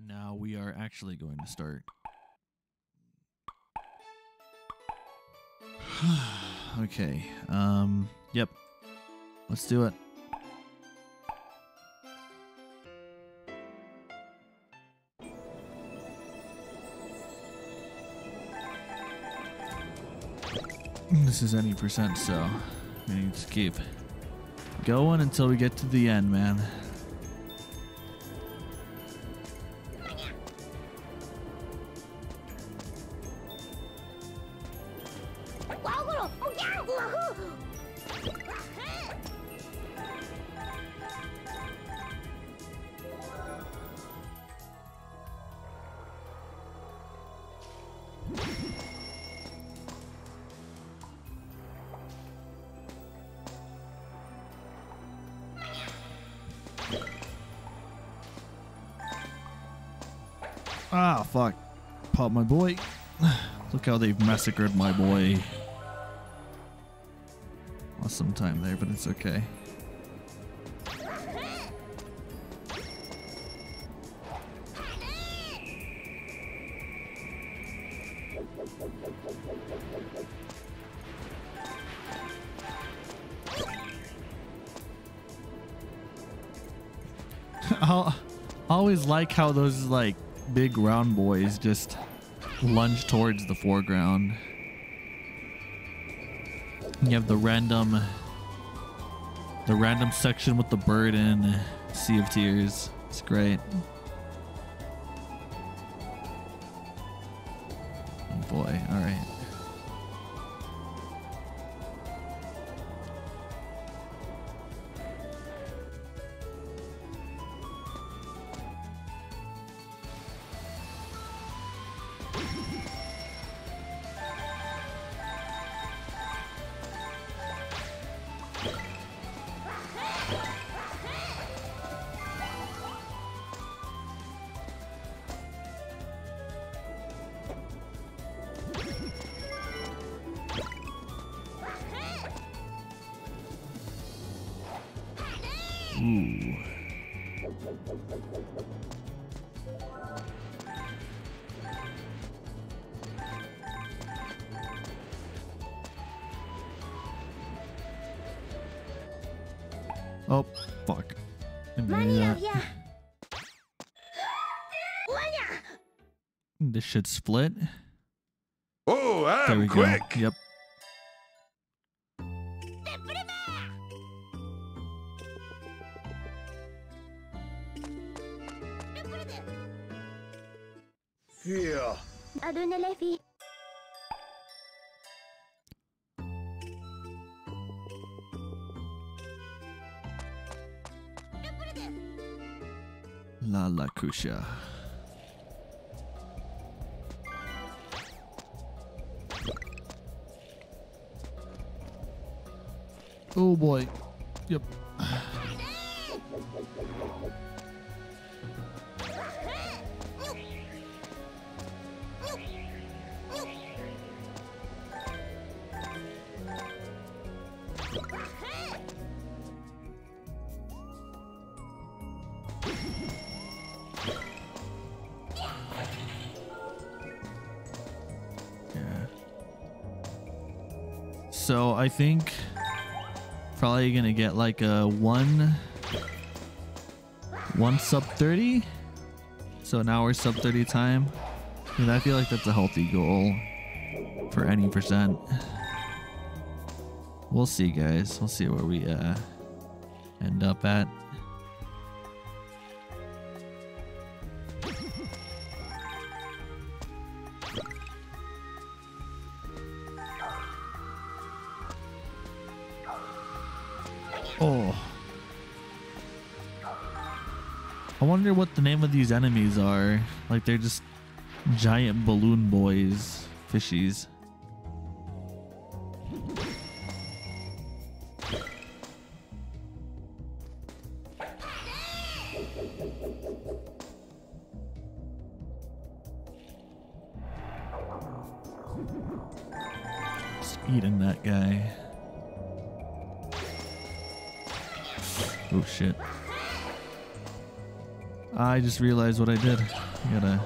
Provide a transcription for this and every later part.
And now we are actually going to start. okay. Um, yep. Let's do it. This is any percent, so we need to keep going until we get to the end, man. They've massacred my boy. Lost some time there, but it's okay. I always like how those like big round boys just lunge towards the foreground. You have the random the random section with the bird in Sea of Tears. It's great. Should split. Oh, I'm go. quick. Yep. Yeah. So I think probably gonna get like a one one sub 30 so now we're sub 30 time. And i feel like that's a healthy goal for any percent we'll see guys we'll see where we uh end up at Oh. I wonder what the name of these enemies are. Like they're just giant balloon boys, fishies. Just realized what I did. I gotta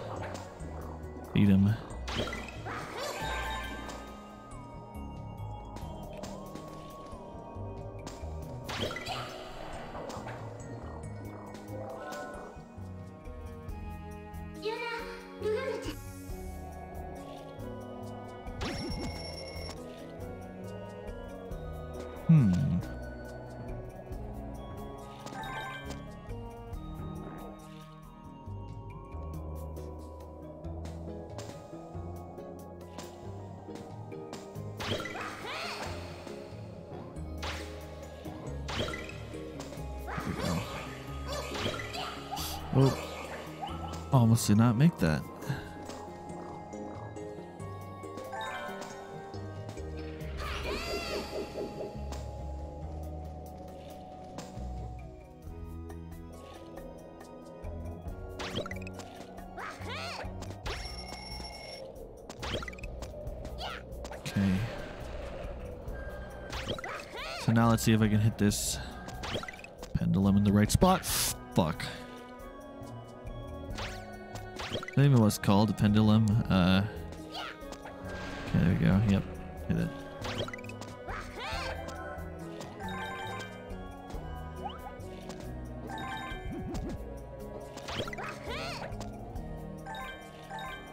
see if I can hit this pendulum in the right spot. Fuck. I think it was called a pendulum. Uh, okay, there we go. Yep, hit it.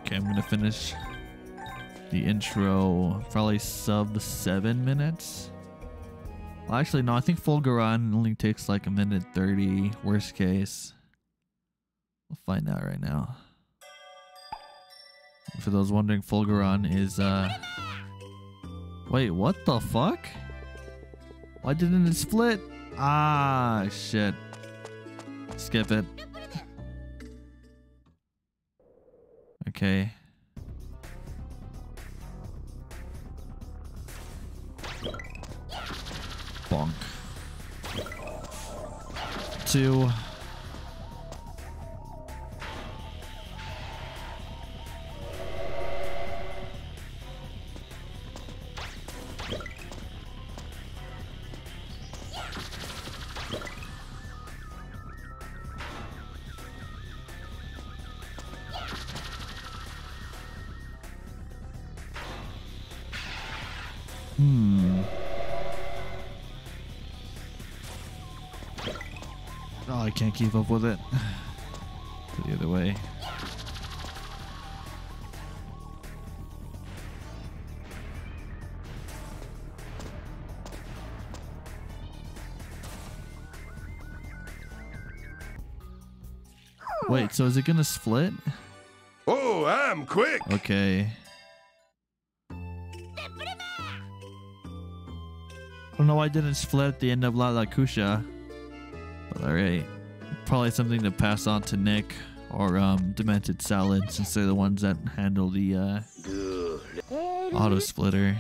Okay, I'm gonna finish the intro probably sub seven minutes. Well, actually, no, I think Fulguran only takes like a minute 30, worst case. We'll find out right now. For those wondering, Fulguran is, uh... Wait, what the fuck? Why didn't it split? Ah, shit. Skip it. Okay. Two. I can't keep up with it. the other way. Wait, so is it gonna split? Oh, I'm quick. Okay. Oh, I don't know why it didn't split at the end of La-Lakoosha. But alright. Probably something to pass on to Nick or um, Demented Salad since they're the ones that handle the uh, auto splitter.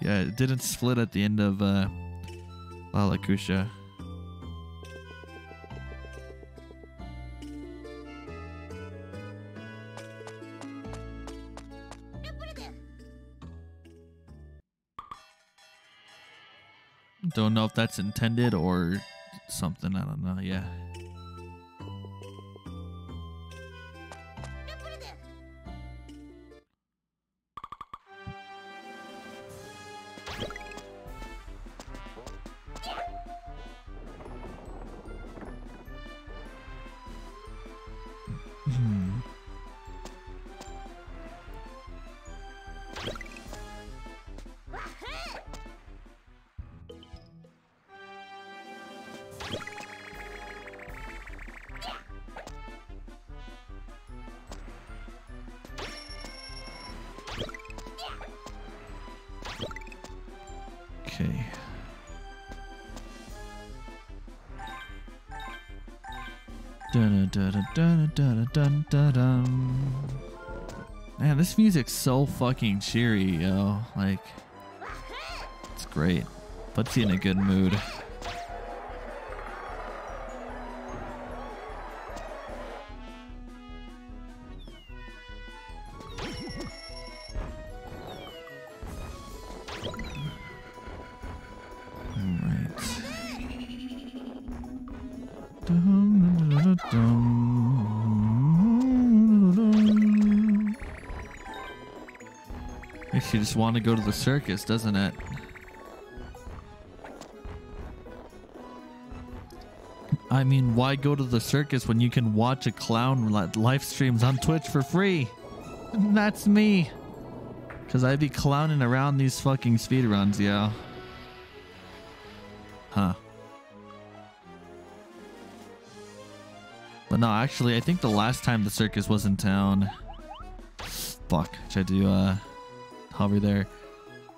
Yeah, it didn't split at the end of uh, La-Lakoosha. Don't know if that's intended or something. I don't know. Yeah. Fucking cheery, yo. Like, it's great. Puts you in a good mood. Want to go to the circus, doesn't it? I mean, why go to the circus when you can watch a clown live streams on Twitch for free? That's me. Cause I'd be clowning around these fucking speedruns, yo. Huh. But no, actually, I think the last time the circus was in town. Fuck, tried to uh, hover there.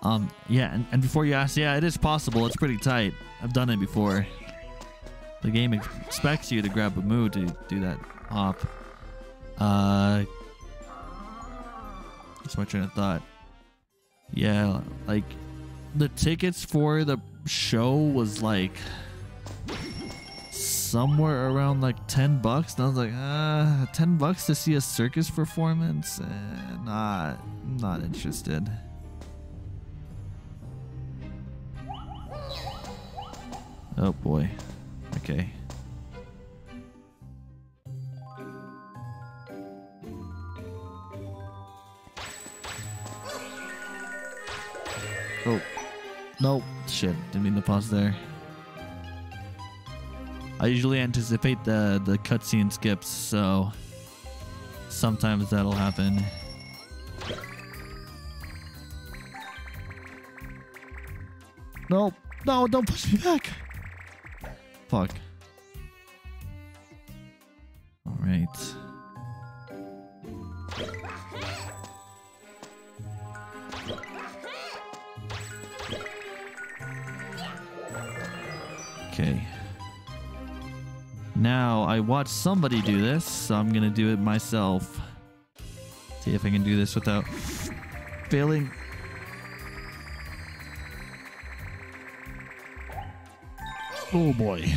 Um, yeah, and, and before you ask, yeah, it is possible. It's pretty tight. I've done it before. The game expects you to grab a move to do that hop. Uh, that's my train of thought. Yeah, like the tickets for the show was like somewhere around like 10 bucks? And i was like uh 10 bucks to see a circus performance? Eh, not not interested. Oh boy. Okay. Oh. Nope. Shit. Didn't mean to pause there I usually anticipate the the cutscene skips, so sometimes that'll happen. No, no, don't push me back. Fuck. All right. Now, I watched somebody do this, so I'm gonna do it myself. See if I can do this without failing. Oh boy.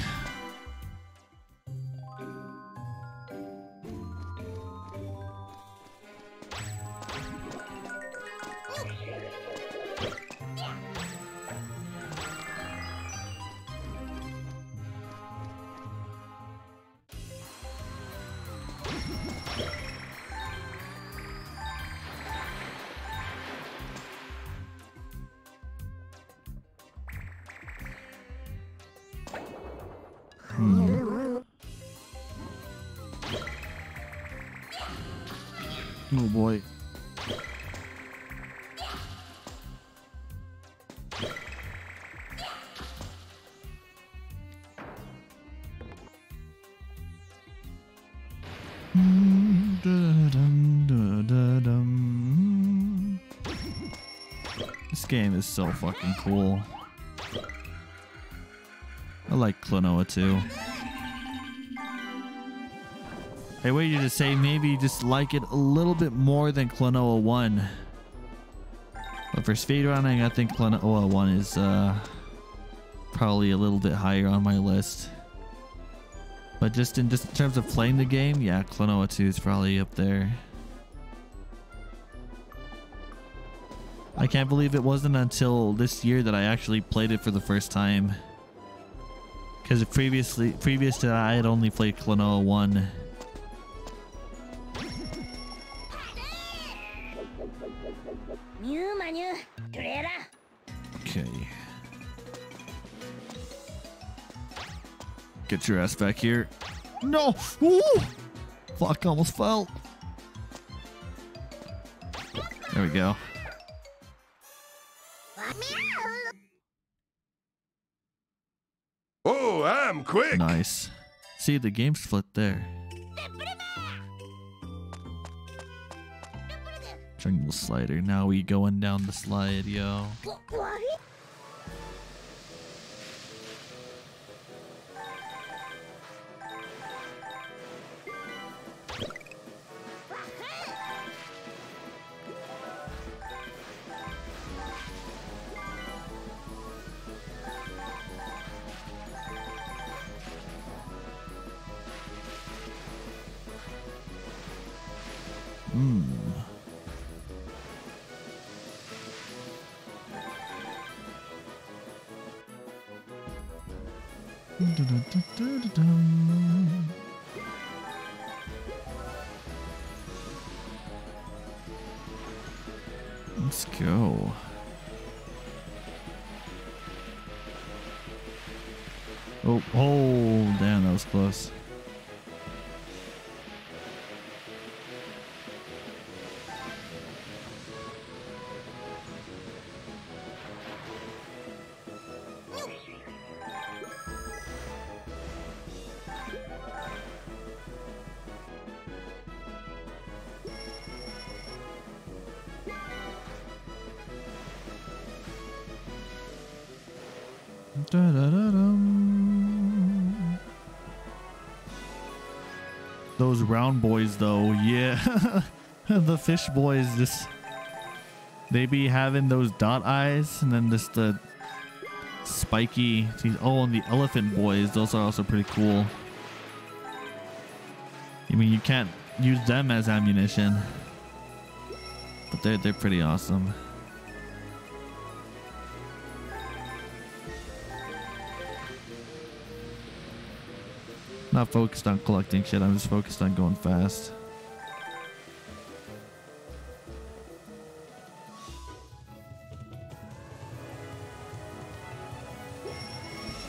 So fucking cool. I like Klonoa too. I waited to say maybe you just like it a little bit more than Klonoa 1. But for speedrunning, I think Klonoa 1 is uh, probably a little bit higher on my list. But just in just in terms of playing the game, yeah, Klonoa 2 is probably up there. I can't believe it wasn't until this year that I actually played it for the first time. Because previously, previous to that, I had only played Klonoa 1. Okay. Get your ass back here. No! Ooh! Fuck, almost fell. There we go. Nice. See, the game split there. Jungle slider. Now we going down the slide, yo. Hmm. Those round boys, though, yeah. the fish boys just. They be having those dot eyes and then just the spiky. teeth. Oh, and the elephant boys, those are also pretty cool. I mean, you can't use them as ammunition, but they're, they're pretty awesome. Not focused on collecting shit. I'm just focused on going fast.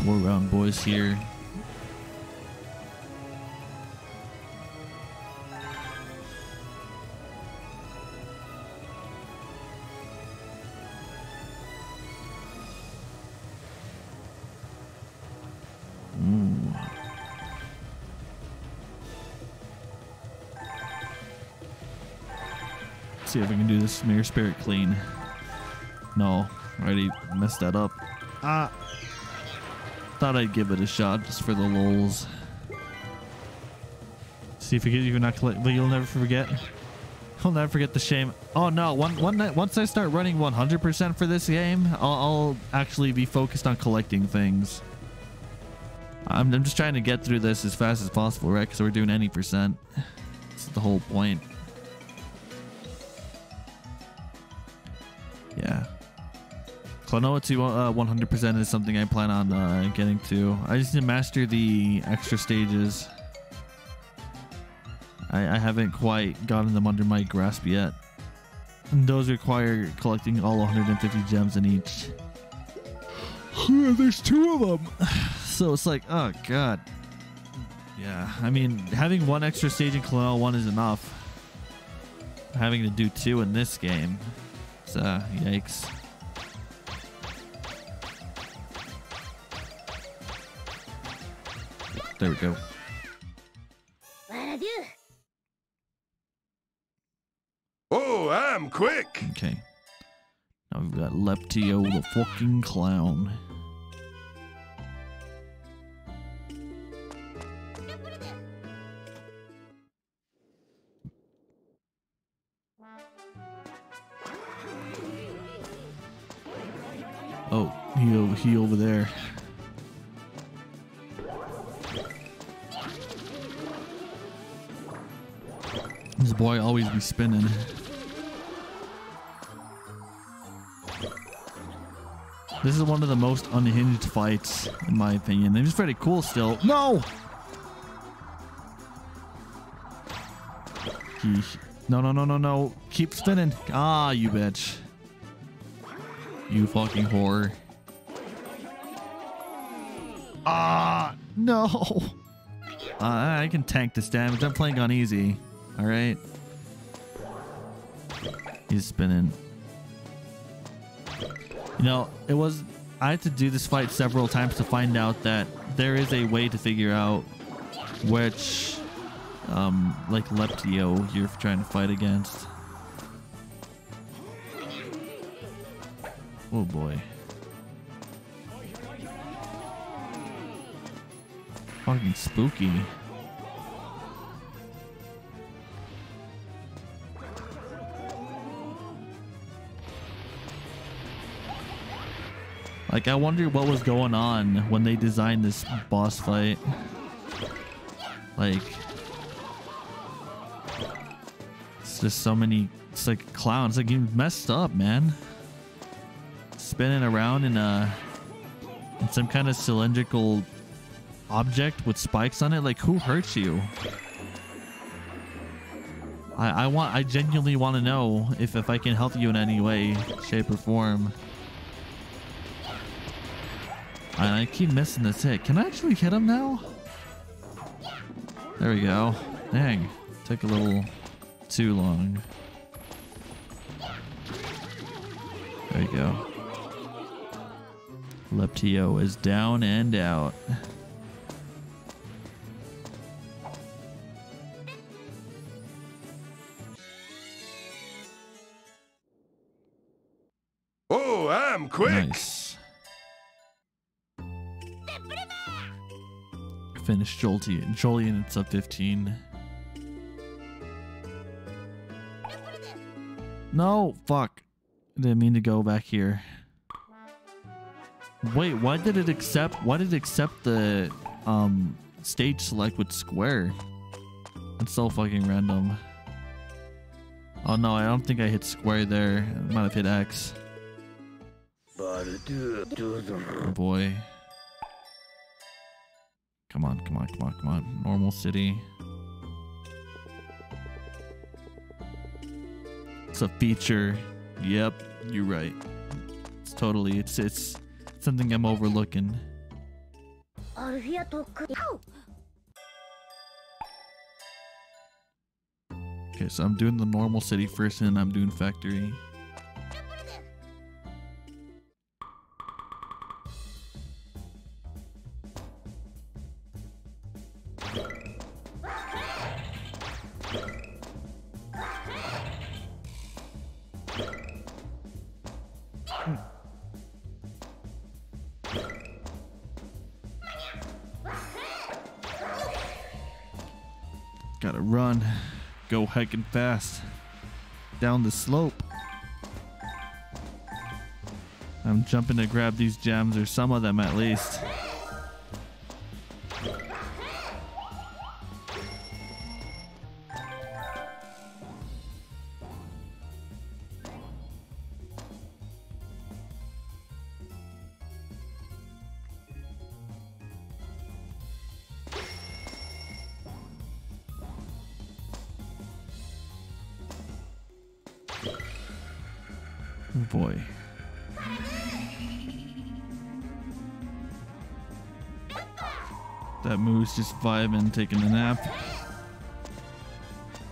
More round boys here. If we can do this mirror spirit clean. No, already messed that up. Ah. Thought I'd give it a shot just for the lulz. See if you can even not collect, but you'll never forget. I'll never forget the shame. Oh no! One one night, once I start running 100% for this game, I'll, I'll actually be focused on collecting things. I'm, I'm just trying to get through this as fast as possible, right? Because we're doing any percent. That's the whole point. Klonoa 2 uh, 100% is something I plan on uh, getting to. I just need to master the extra stages. I, I haven't quite gotten them under my grasp yet. And those require collecting all 150 gems in each. There's two of them. So it's like, oh god. Yeah, I mean, having one extra stage in Klonoa 1 is enough. Having to do two in this game. It's, uh, yikes. There we go. Oh, I'm quick. Okay. Now we've got Leptio the fucking clown. Oh, he over, he over there. Boy always be spinning. This is one of the most unhinged fights, in my opinion. It was pretty cool still. No! He, no, no, no, no, no. Keep spinning. Ah, you bitch. You fucking whore. Ah, no. Uh, I can tank this damage. I'm playing on easy. All right. He's spinning. You know, it was. I had to do this fight several times to find out that there is a way to figure out which, um, like Leptio you're trying to fight against. Oh boy. Fucking spooky. Like, I wonder what was going on when they designed this boss fight. Like, it's just so many, it's like clowns. Like, you messed up, man. Spinning around in a, in some kind of cylindrical object with spikes on it. Like, who hurts you? I, I want I genuinely want to know if if I can help you in any way, shape, or form. I keep missing this hit. Can I actually hit him now? There we go. Dang. Took a little too long. There you go. Leptio is down and out. Joilant. Joilant, it's up 15. No, fuck. I didn't mean to go back here. Wait, why did it accept? Why did it accept the um stage select with square? That's so fucking random. Oh no, I don't think I hit square there. I might have hit X. Oh boy. Come on, come on, come on, come on. Normal city. It's a feature. Yep, you're right. It's totally, it's, it's something I'm overlooking. Okay, so I'm doing the normal city first and I'm doing factory. Gotta run. Go hiking fast. Down the slope. I'm jumping to grab these gems, or some of them at least. Just vibing, taking a nap.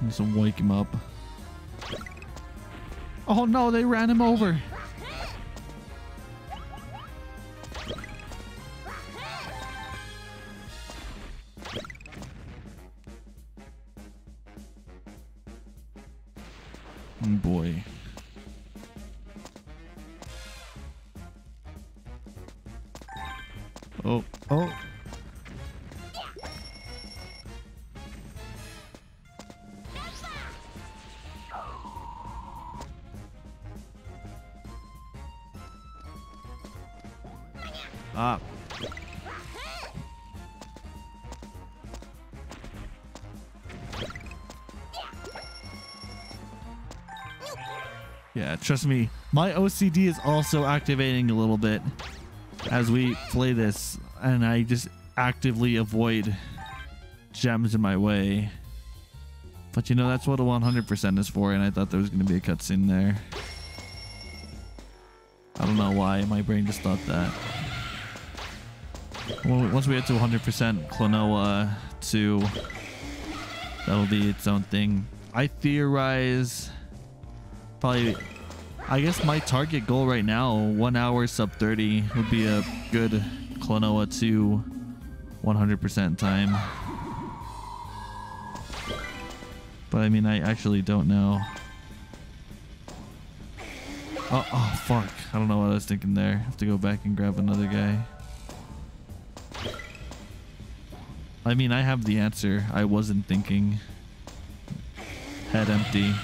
Just wake him up. Oh no, they ran him over. Trust me, my OCD is also activating a little bit as we play this, and I just actively avoid gems in my way. But you know, that's what a 100% is for, and I thought there was going to be a cutscene there. I don't know why, my brain just thought that. Once we get to 100% Klonoa 2, that'll be its own thing. I theorize probably I guess my target goal right now, one hour sub 30, would be a good Klonoa 2 100% time. But I mean, I actually don't know. Oh, oh, fuck. I don't know what I was thinking there. have to go back and grab another guy. I mean, I have the answer. I wasn't thinking. Head empty.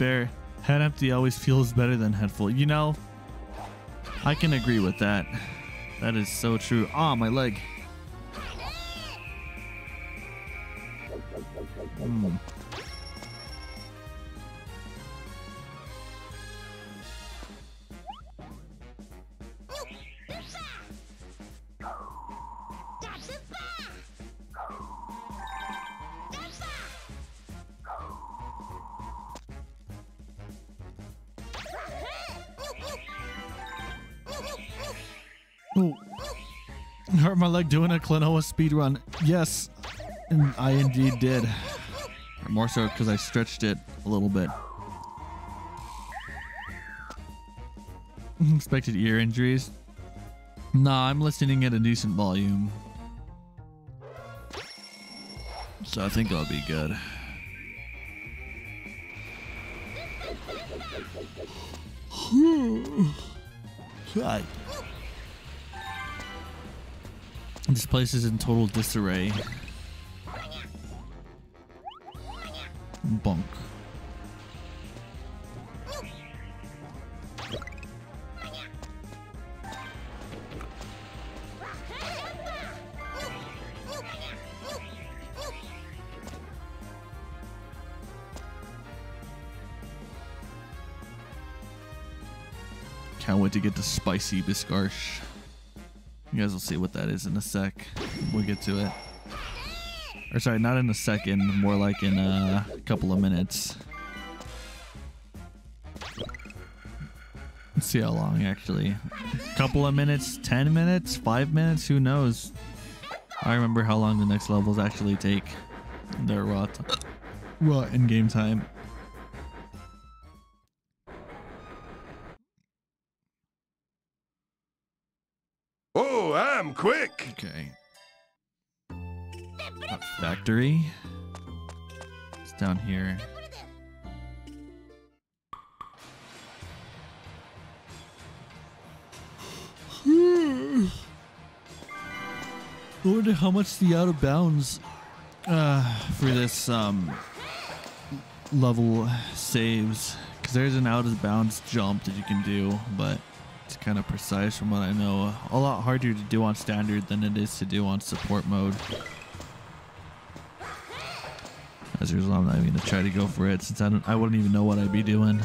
Fair, head empty always feels better than head full. You know, I can agree with that. That is so true. Ah, my leg. Hurt my leg doing a Klonoa speed run. Yes, and I indeed did. More so because I stretched it a little bit. Expected ear injuries? Nah, I'm listening at a decent volume. So I think I'll be good. This place is in total disarray. Bonk. Can't wait to get to spicy Biscarsh. You guys will see what that is in a sec. We'll get to it. Or sorry, not in a second, more like in a couple of minutes. Let's see how long actually. Couple of minutes, 10 minutes, 5 minutes, who knows? I remember how long the next levels actually take. They're raw, raw in game time. How much the out of bounds uh, for this um, level saves. Because there's an out of bounds jump that you can do, but it's kind of precise from what I know. A lot harder to do on standard than it is to do on support mode. As a result, I'm not even gonna try to go for it since I don't. I wouldn't even know what I'd be doing.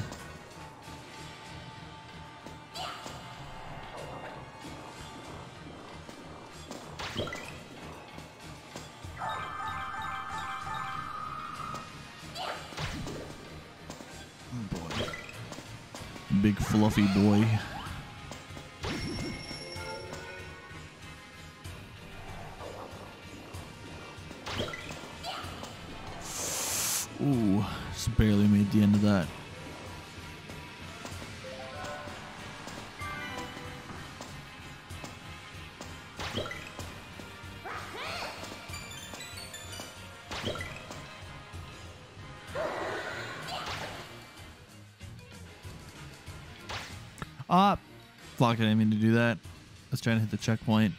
I didn't mean to do that. I was trying to hit the checkpoint.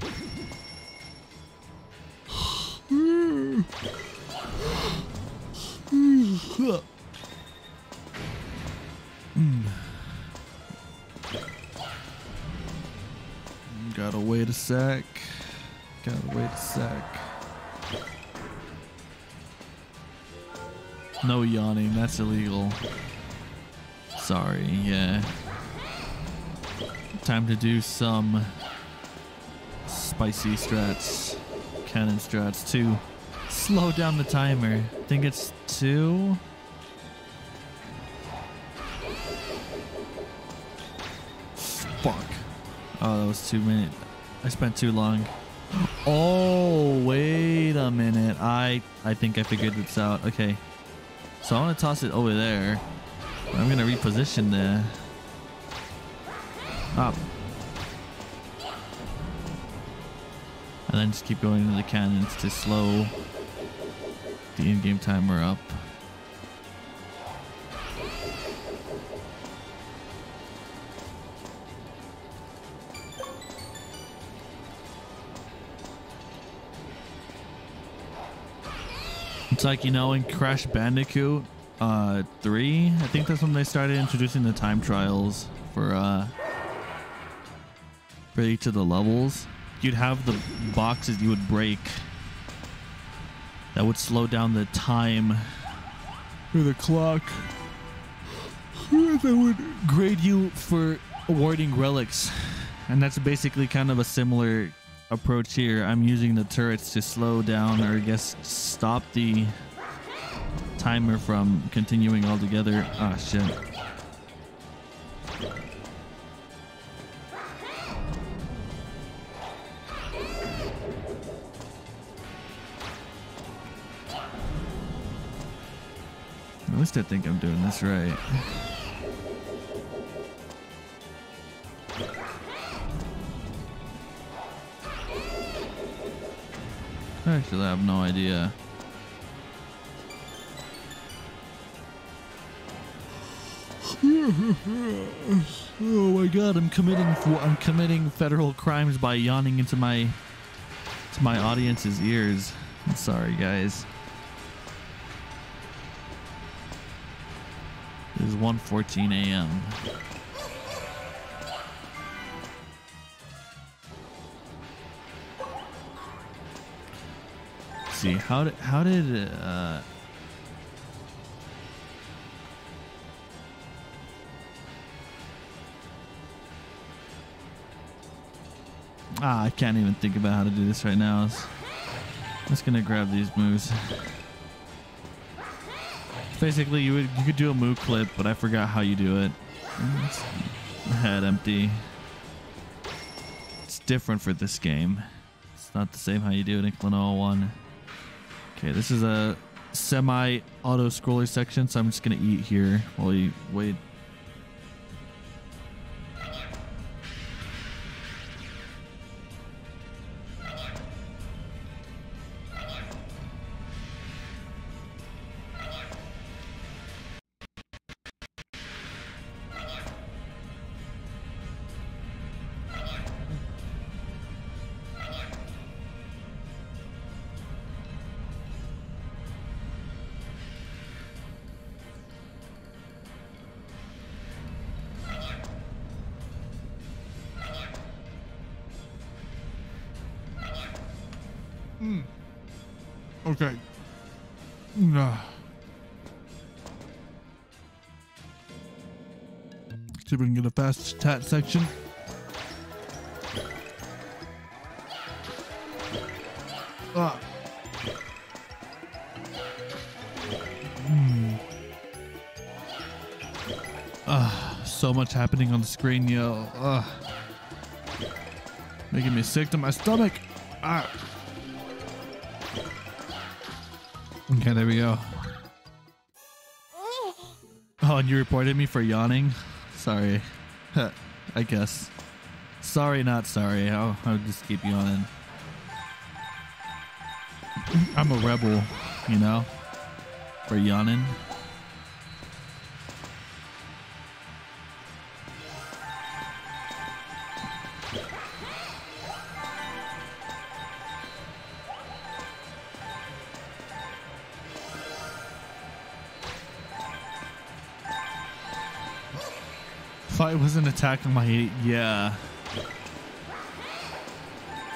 Gotta wait a sec. Gotta wait a sec. No yawning, that's illegal. Sorry, yeah. Time to do some spicy strats, cannon strats to slow down the timer. I think it's two. Fuck. Oh, that was too minutes. I spent too long. Oh, wait a minute. I I think I figured this out. Okay. So I want to toss it over there. I'm gonna reposition the up. And then just keep going into the cannons to slow the in-game timer up. It's like you know in Crash Bandicoot uh, three. I think that's when they started introducing the time trials for uh, for each of the levels. You'd have the boxes you would break that would slow down the time or the clock that would grade you for awarding relics. And that's basically kind of a similar approach here. I'm using the turrets to slow down or I guess stop the timer from continuing altogether. Ah, shit. I think I'm doing this right. Actually, I have no idea. oh my god, I'm committing I'm committing federal crimes by yawning into my to my audience's ears. I'm sorry, guys. 1:14 a.m. see how did how did uh Ah, I can't even think about how to do this right now. I'm just gonna grab these moves. Basically, you would you could do a move clip, but I forgot how you do it. Head empty. It's different for this game. It's not the same how you do it in Klonoa 1. Okay, this is a semi-auto scroller section, so I'm just gonna eat here while you wait Okay. Nah. See if we can get a fast tat section. Ah. Hmm. Ah, so much happening on the screen, yo. Ah. Making me sick to my stomach. Ah. Okay, there we go. Oh, and you reported me for yawning? Sorry. I guess. Sorry, not sorry. I'll, I'll just keep yawning. I'm a rebel, you know? For yawning. Fight was an attack on my yeah.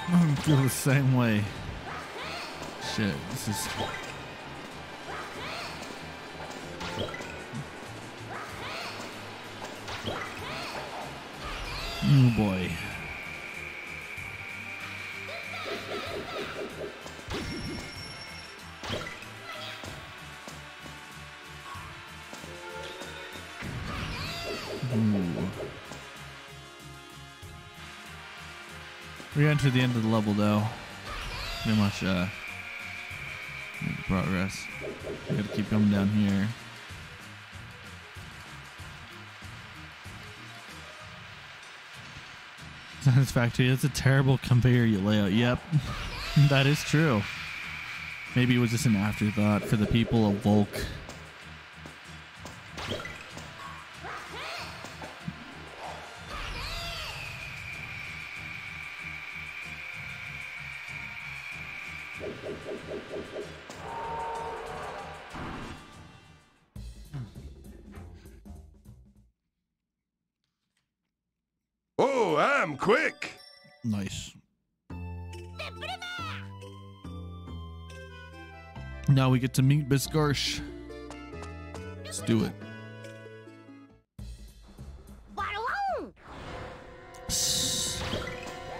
I feel the same way. Shit, this is Oh boy. We got to the end of the level though. Pretty much uh make progress. Gotta keep coming down here. Satisfactory. That's a terrible conveyor you layout. Yep. that is true. Maybe it was just an afterthought for the people of Volk. Get to meet Biskarsh. Let's do it.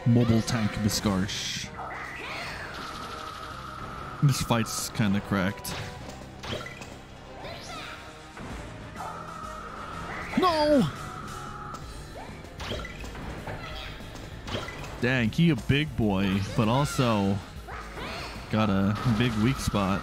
Mobile tank Biskarsh. This fight's kind of cracked. No! Dang, he a big boy, but also got a big weak spot.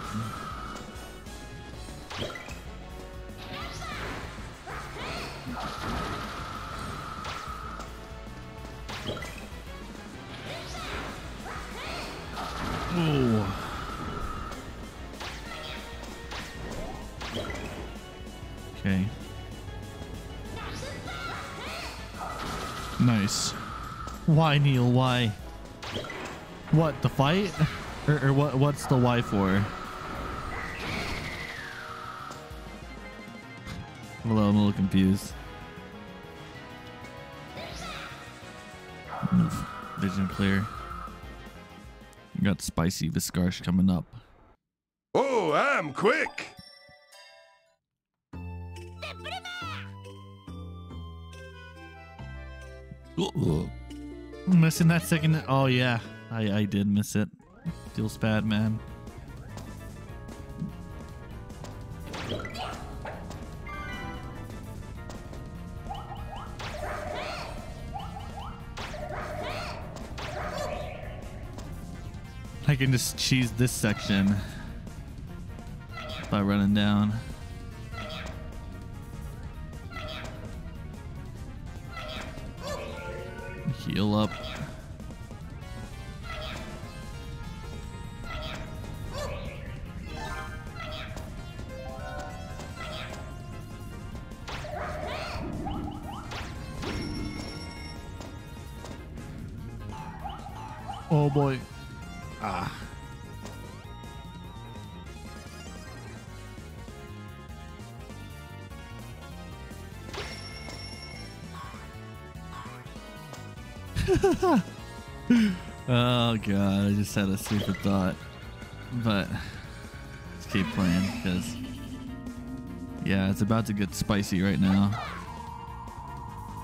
Why, Neil? Why? What the fight, or, or what? What's the why for? Hello, I'm a little confused. Move. Vision clear. You got spicy Biskarsh coming up. Oh, I'm quick. Missing that second. Oh yeah, I I did miss it. Feels bad, man. I can just cheese this section by running down. Heal up. God, I just had a stupid thought. But let's keep playing because yeah, it's about to get spicy right now.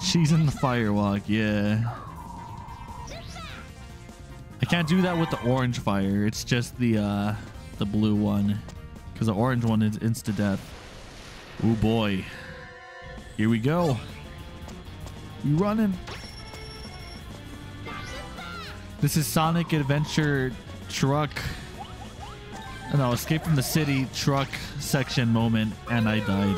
She's in the firewalk, yeah. I can't do that with the orange fire. It's just the uh the blue one. Cause the orange one is insta death. Oh boy. Here we go. You running? This is Sonic Adventure truck. No, escape from the city truck section moment, and I died.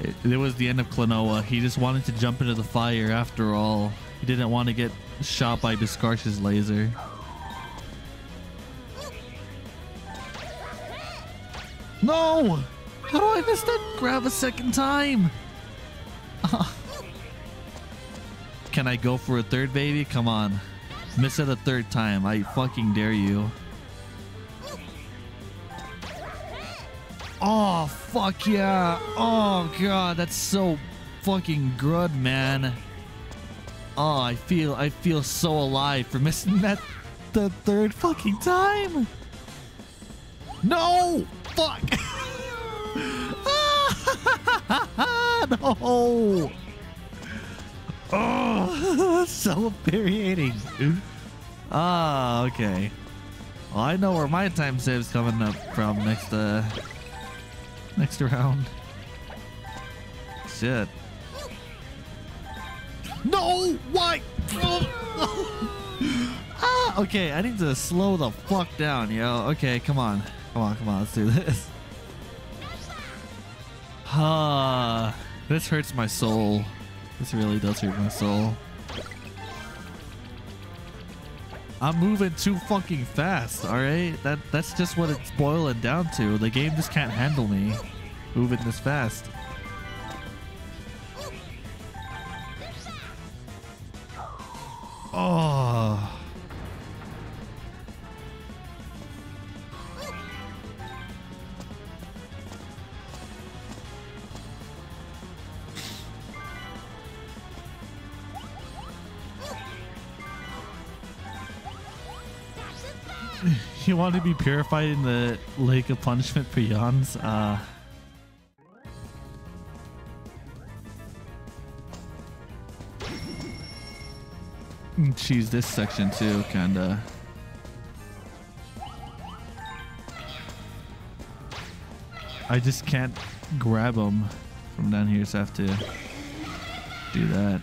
It, it was the end of Klonoa. He just wanted to jump into the fire after all. He didn't want to get shot by Biskarsh's laser. No! How do I miss that grab a second time? Can I go for a third, baby? Come on. Miss it a third time. I fucking dare you. Oh, fuck yeah. Oh, God. That's so fucking good, man. Oh, I feel I feel so alive for missing that the third fucking time. No! Fuck! no! Oh, so infuriating. Ah, okay. Well, I know where my time save's coming up from next uh next round. Shit. No! Why? ah, okay, I need to slow the fuck down, yo. Okay, come on. Come on, come on, let's do this. Ah, this hurts my soul. This really does hurt my soul. I'm moving too fucking fast, alright? That that's just what it's boiling down to. The game just can't handle me moving this fast. You want to be purified in the lake of punishment for yawns? Uh, Cheese this section too, kinda. I just can't grab them from down here, so I have to do that.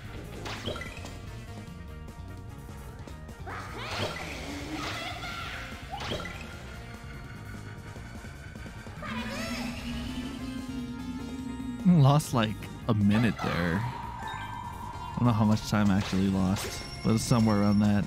Lost like a minute there. I don't know how much time I actually lost, but it's somewhere around that.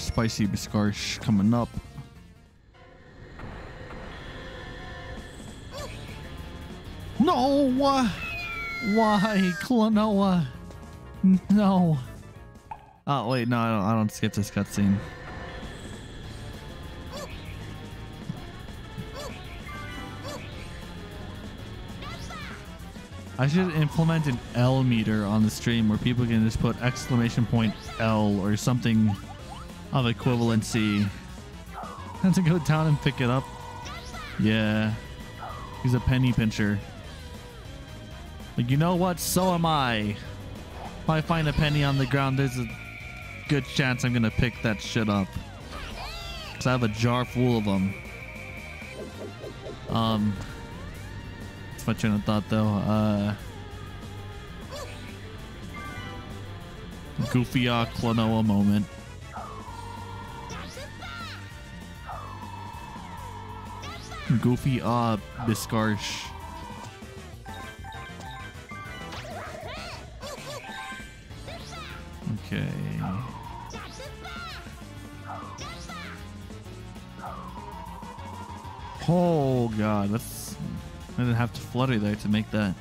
Spicy Biskarsh coming up. No! Why, Klonoa? No. Oh wait, no, I don't. I don't skip this cutscene. I should implement an L meter on the stream where people can just put exclamation point L or something of equivalency. Have to go down and pick it up. Yeah. He's a penny pincher. Like, you know what? So am I. If I find a penny on the ground, there's a good chance I'm gonna pick that shit up. Cause I have a jar full of them. Um, that's my train of thought though. Uh, goofy Klonoa moment. Goofy uh Biskarsh. Okay. Oh god, that's I didn't have to flutter there to make that.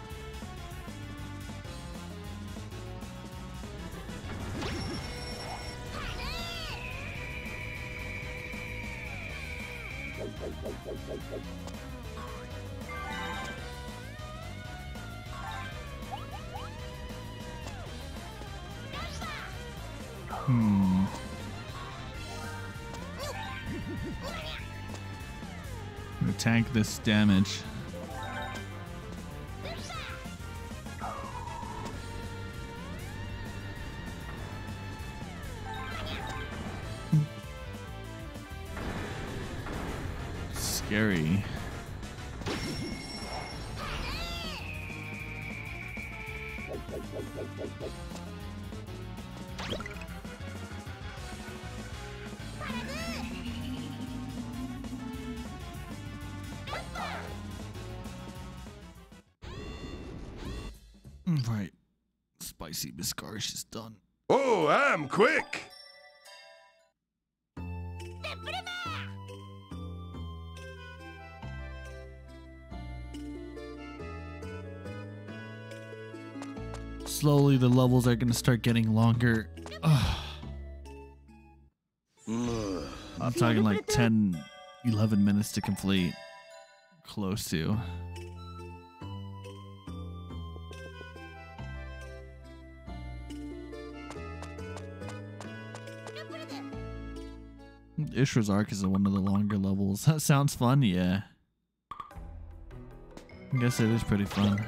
This damage. Spicy Biskarsh is done. Oh, I'm quick. Slowly, the levels are gonna start getting longer. I'm talking like 10, 11 minutes to complete. Close to. Ishra's Ark is one of the longer levels. That sounds fun, yeah. I guess it is pretty fun.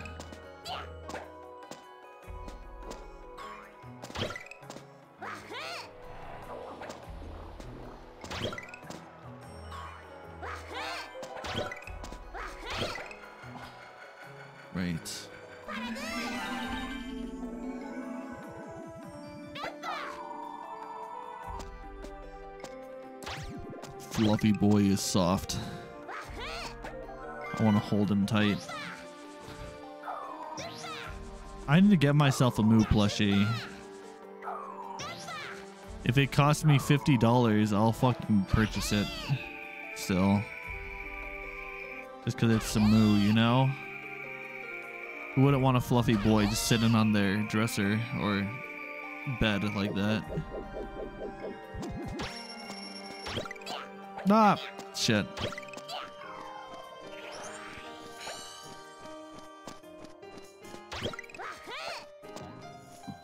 Is soft. I want to hold him tight. I need to get myself a Moo plushie. If it costs me $50, I'll fucking purchase it. Still. Just because it's a Moo, you know? Who wouldn't want a fluffy boy just sitting on their dresser or bed like that? Ah, shit.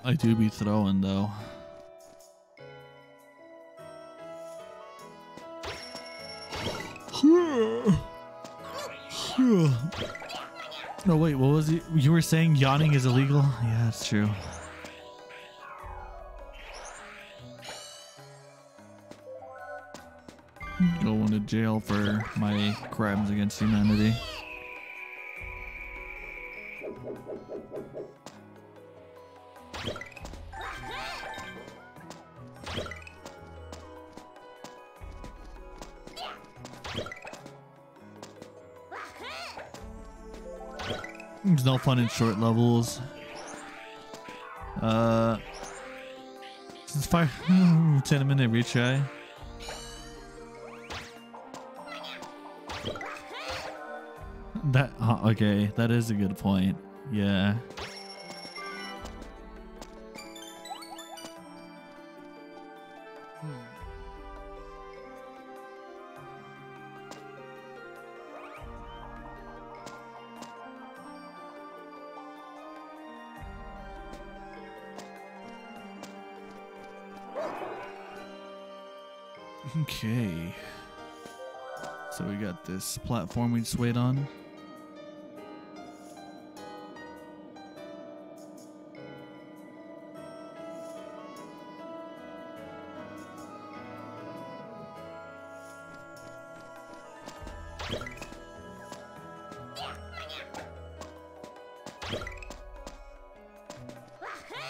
I do be throwing though. No, wait, what was it? You were saying yawning is illegal? Yeah, that's true. Jail for my crimes against humanity. There's no fun in short levels. Uh, it's five, 10 minute retry. Uh, okay, that is a good point. Yeah. Okay. So we got this platform we just wait on.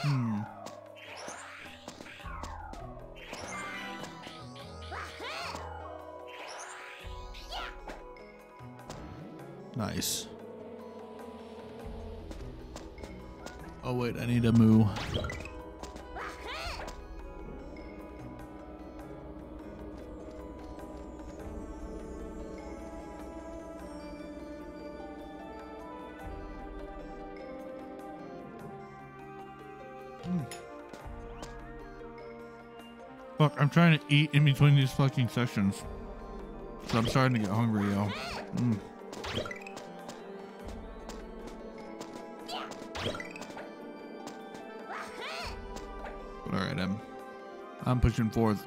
Hmm. Nice. Oh wait, I need a moo. I'm trying to eat in between these fucking sessions. So I'm starting to get hungry, yo. Mm. All right, I'm I'm pushing forth.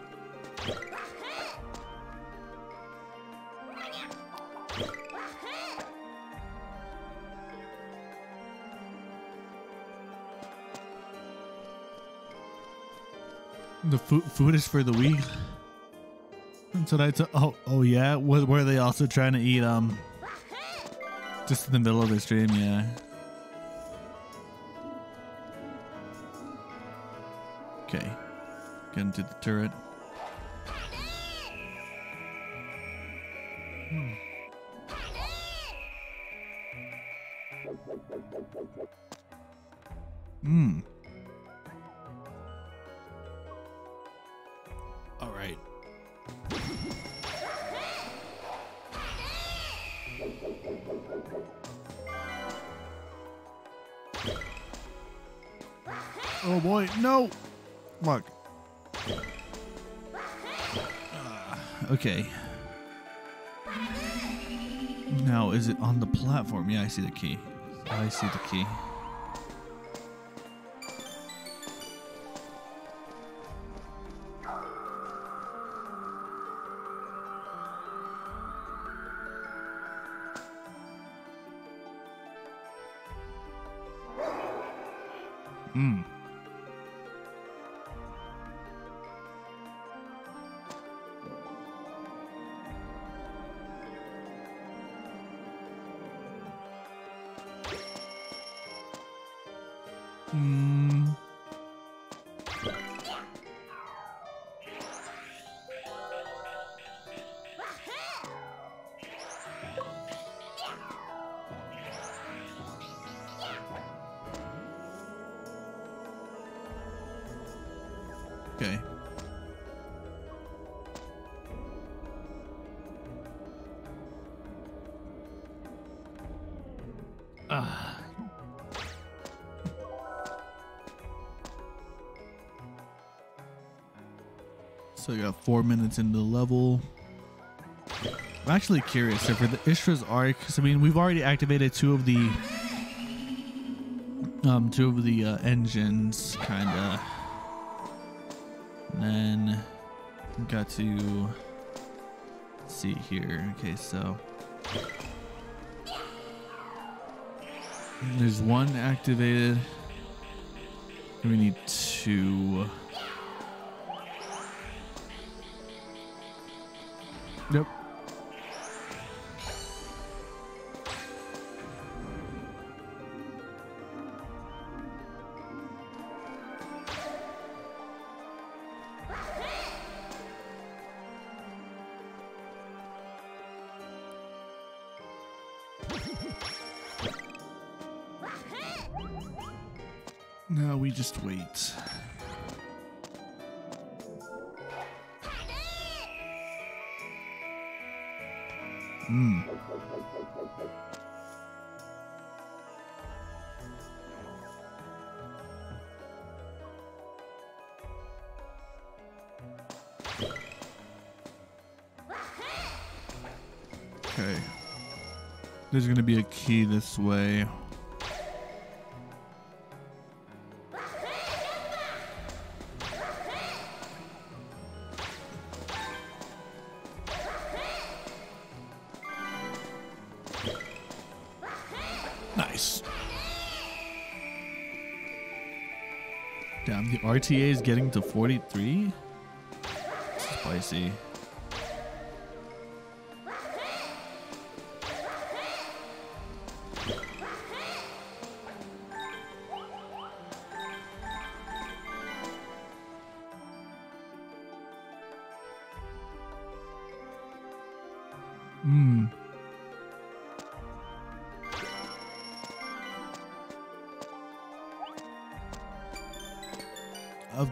Food food is for the weak. That's what I oh oh yeah. Were, were they also trying to eat um just in the middle of the stream? Yeah. Okay. Get into the turret. Yeah, I see the key. I see the key. Four minutes into the level. I'm actually curious if for the Ishra's Ark, I mean, we've already activated two of the um two of the uh, engines, kinda. Then got to see here. Okay, so there's one activated. We need two. Yep. There's gonna be a key this way. Nice. Damn, the RTA is getting to 43? Spicy.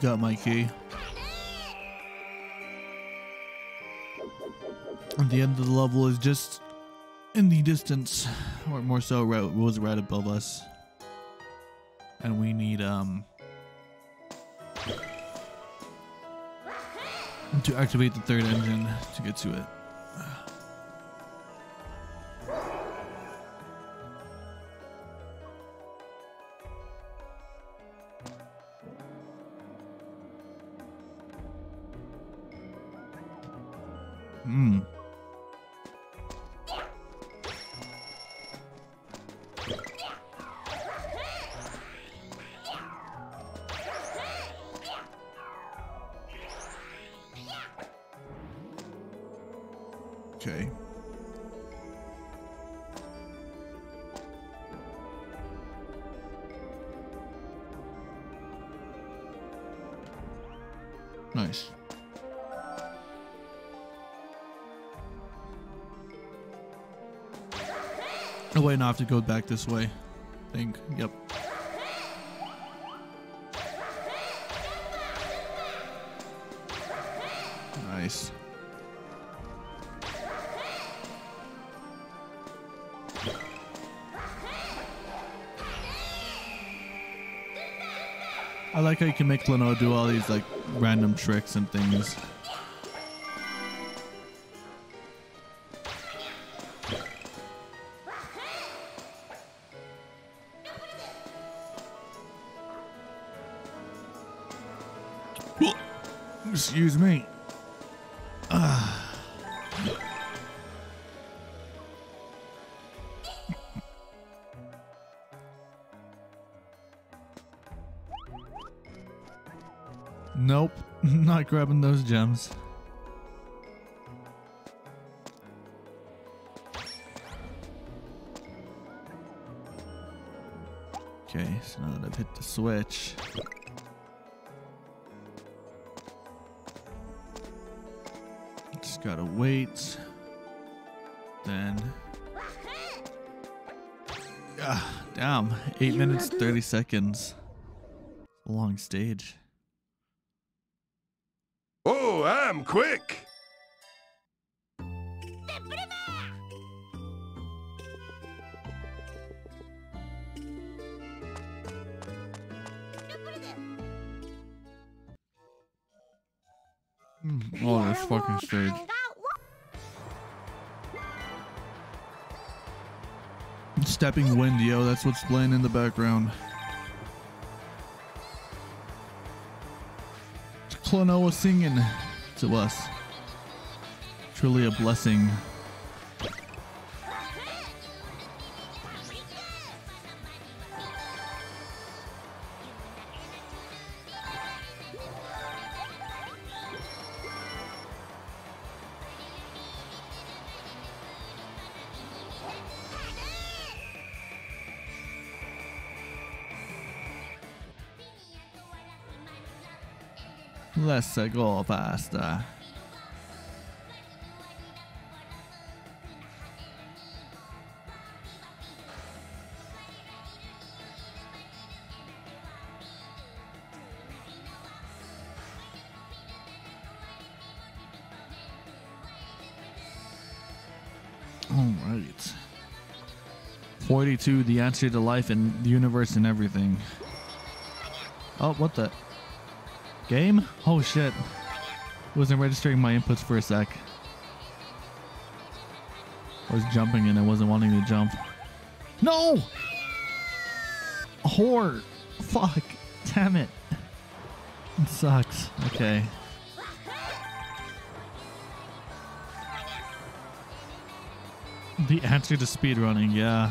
Got my key. And the end of the level is just in the distance, or more so, right, was right above us. And we need um to activate the third engine to get to it. To go back this way. I think. Yep. Nice. I like how you can make Leno do all these like random tricks and things. Nope, not grabbing those gems. Okay, so now that I've hit the switch. Just gotta wait. Then. Ah, damn. 8 minutes, 30 seconds. Long stage. Oh, quick. Hmm. Oh, that's fucking strange. Stepping wind, yo, that's what's playing in the background. Klonoa singing to us. Truly a blessing. Let's go faster. All right. 42, the answer to life and the universe and everything. Oh, what the? Game? Oh shit. Wasn't registering my inputs for a sec. I was jumping and I wasn't wanting to jump. No! Whore! Fuck. Damn it. It sucks. Okay. The answer to speedrunning, yeah.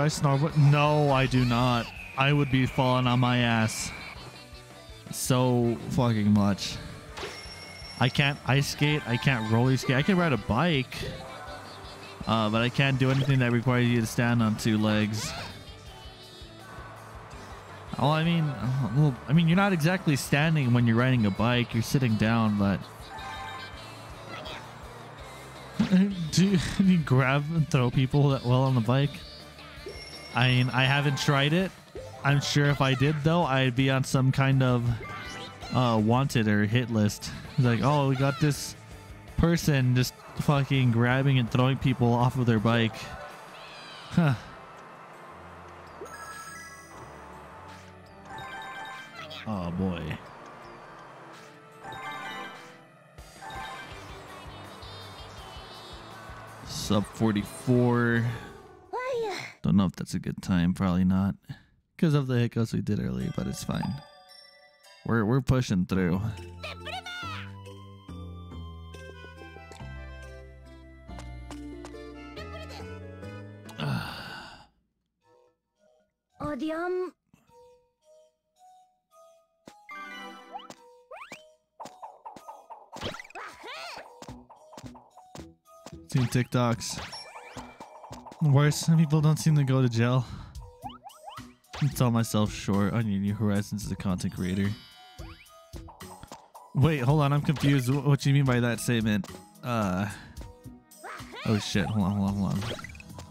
I snowboard? No, I do not. I would be falling on my ass so fucking much. I can't ice skate. I can't roller skate. I can ride a bike, uh, but I can't do anything that requires you to stand on two legs. Oh, I mean, uh, well, I mean, you're not exactly standing when you're riding a bike. You're sitting down, but do you, do you grab and throw people that well on the bike? I mean, I haven't tried it. I'm sure if I did, though, I'd be on some kind of uh, wanted or hit list. Like, oh, we got this person just fucking grabbing and throwing people off of their bike. Huh. Oh boy. Sub 44. Don't know if that's a good time. Probably not. Because of the hiccups we did earlier, but it's fine. We're we're pushing through. Oh, Odium. Seen TikToks. Worse, some people don't seem to go to jail. I sell myself short on your New Horizons as a content creator. Wait, hold on, I'm confused. What do you mean by that statement? Uh. Oh shit! Hold on, hold on, hold on.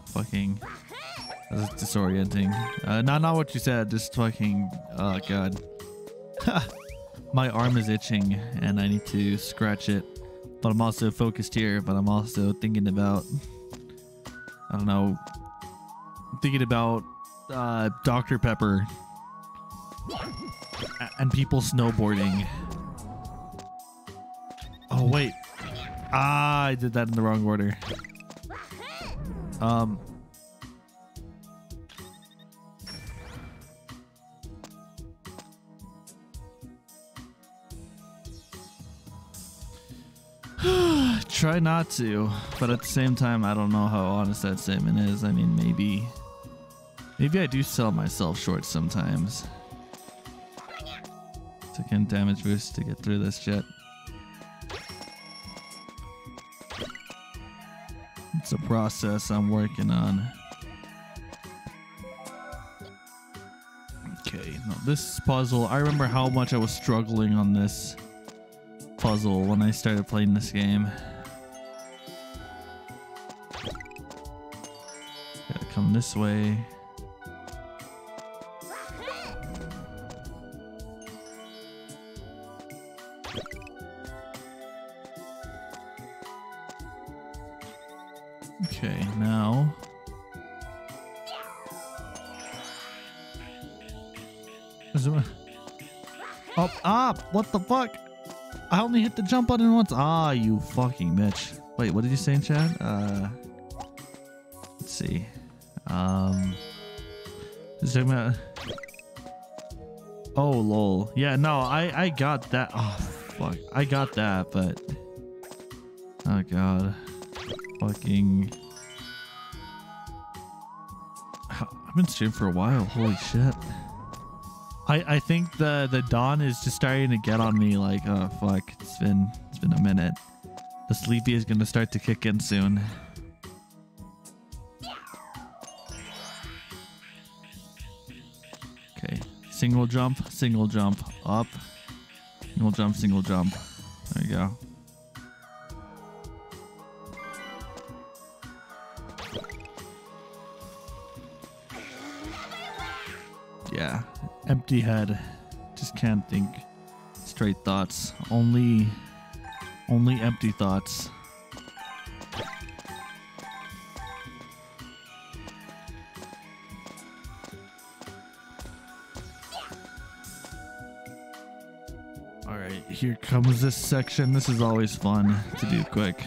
Fucking. That's disorienting. Uh, not not what you said. Just fucking. Oh god. My arm is itching and I need to scratch it. But I'm also focused here. But I'm also thinking about. I don't know. I'm Thinking about uh, Dr. Pepper and people snowboarding. Oh wait, ah, I did that in the wrong order. Um. Try not to, but at the same time, I don't know how honest that statement is. I mean, maybe, maybe I do sell myself short sometimes. Second damage boost to get through this shit. It's a process I'm working on. Okay, now this puzzle, I remember how much I was struggling on this puzzle when I started playing this game. Gotta this way. Okay, now. Up, up! What the fuck? I only hit the jump button once. Ah, you fucking bitch. Wait, what did you say in chat? Uh. Um, it about? Oh, lol. Yeah, no, I I got that. Oh, fuck, I got that, but oh god, fucking. I've been streaming for a while. Holy shit. I, I think the the dawn is just starting to get on me like oh fuck it's been it's been a minute the sleepy is gonna start to kick in soon single jump single jump up. Single jump single jump. There you go. Yeah. Empty head. Just can't think straight thoughts. Only only empty thoughts here comes this section. This is always fun to do quick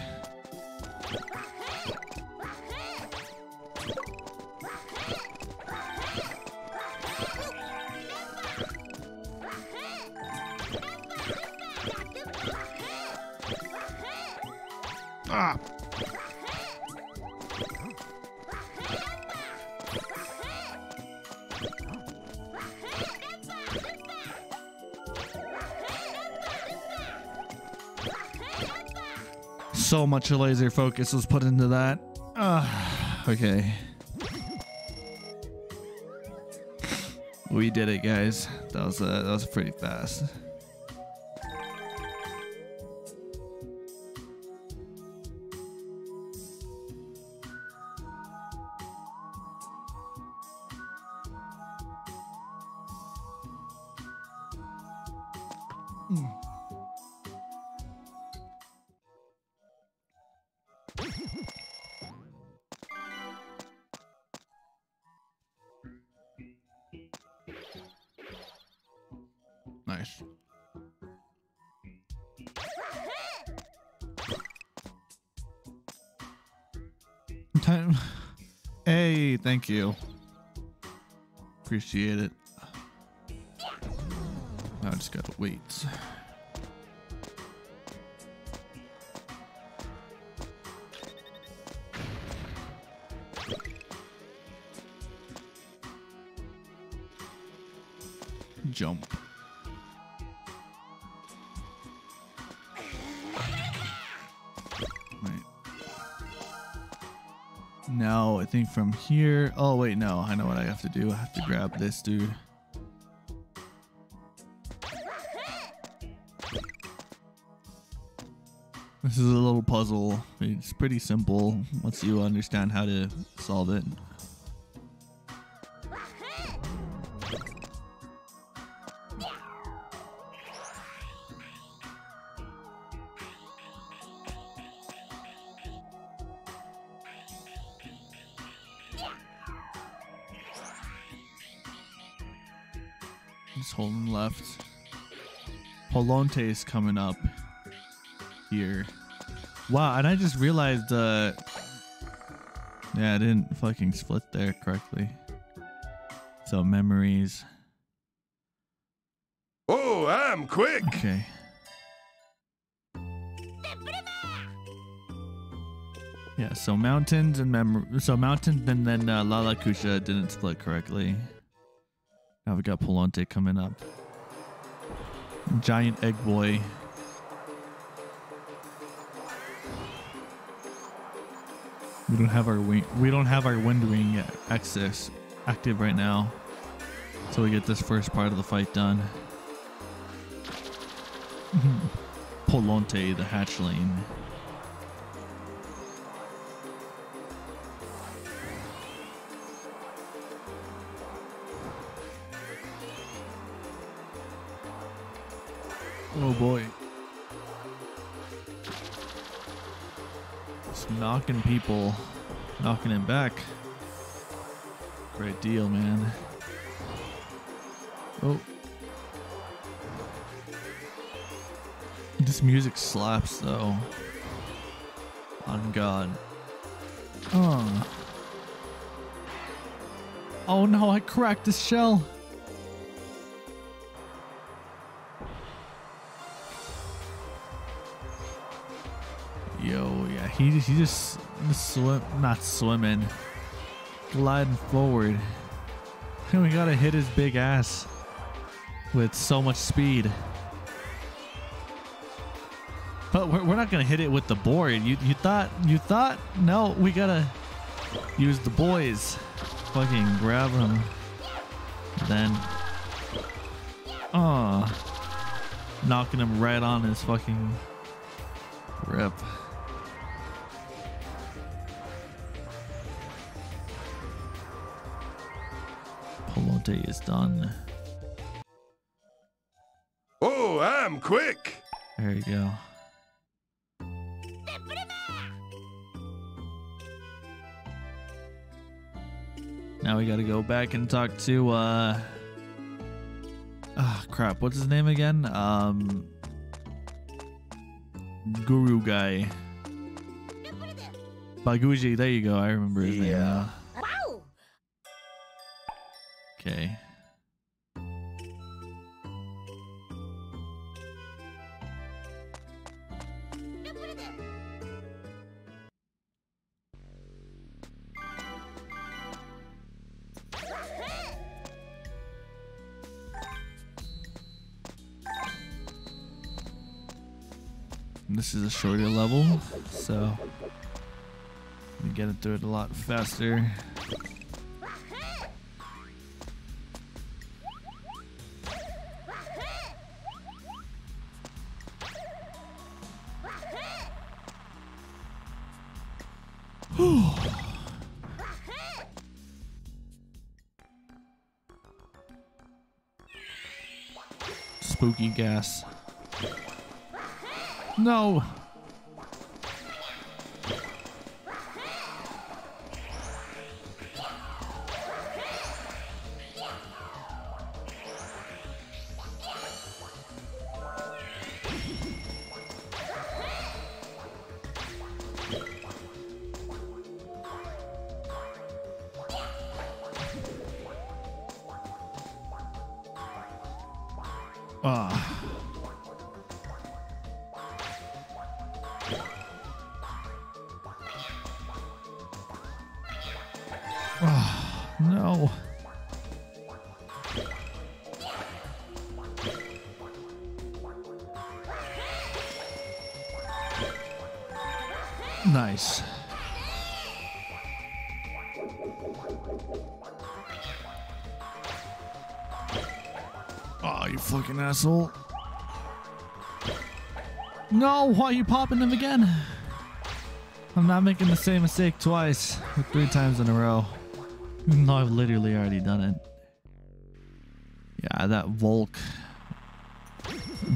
much laser focus was put into that. Ah, okay. We did it guys. That was uh, that was pretty fast thank you. Appreciate it from here. Oh wait, no. I know what I have to do. I have to grab this dude. This is a little puzzle. It's pretty simple once you understand how to solve it. Polonte is coming up here. Wow, and I just realized uh Yeah, I didn't fucking split there correctly. So memories. Oh, I'm quick. Okay. Yeah, so mountains and mem so mountains and then uh, La-Lakoosha didn't split correctly. Now we got Polonte coming up. Giant egg boy. We don't have our wing. We don't have our wind ring access active right now, so we get this first part of the fight done. Polonte, the hatchling. Knocking people, knocking him back. Great deal, man. Oh. This music slaps though. On God. Oh. Oh no, I cracked his shell. Yeah, he he just swim, not swimming, gliding forward. And we gotta hit his big ass with so much speed. But we're, we're not gonna hit it with the board. You you thought you thought no, we gotta use the boys. Fucking grab him. Then, oh, knocking him right on his fucking rip. Polonte is done. Oh, I'm quick. There you go. Now we gotta go back and talk to uh Ah crap, what's his name again? Um Guru guy. Baguji, there you go, I remember his name. now. Okay. This is a shorter level, so we get it through it a lot faster. Spooky gas. No. Ah, no. Nice. Oh, you fucking asshole. No, why are you popping them again? I'm not making the same mistake twice, three times in a row. Though I've literally already done it. Yeah, that Volk,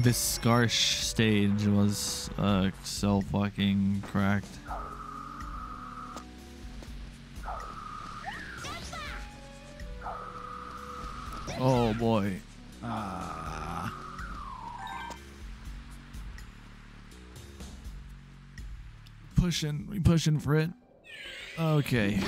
Biskarsh stage was uh, so fucking cracked. Oh boy. Ah. Pushing, we pushing for it. Okay.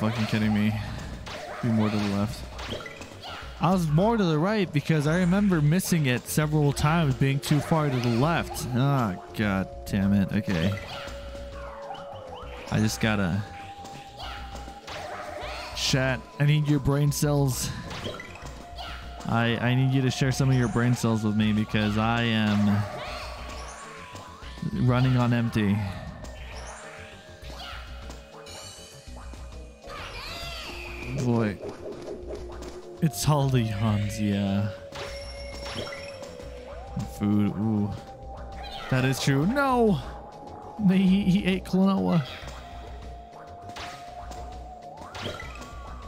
Fucking kidding me. Be more to the left. I was more to the right because I remember missing it several times being too far to the left. Ah, god damn it. Okay. I just gotta Chat, I need your brain cells. I I need you to share some of your brain cells with me because I am running on empty. It's all the yawns, yeah. Food, ooh. That is true. No! He, he ate Klonoa.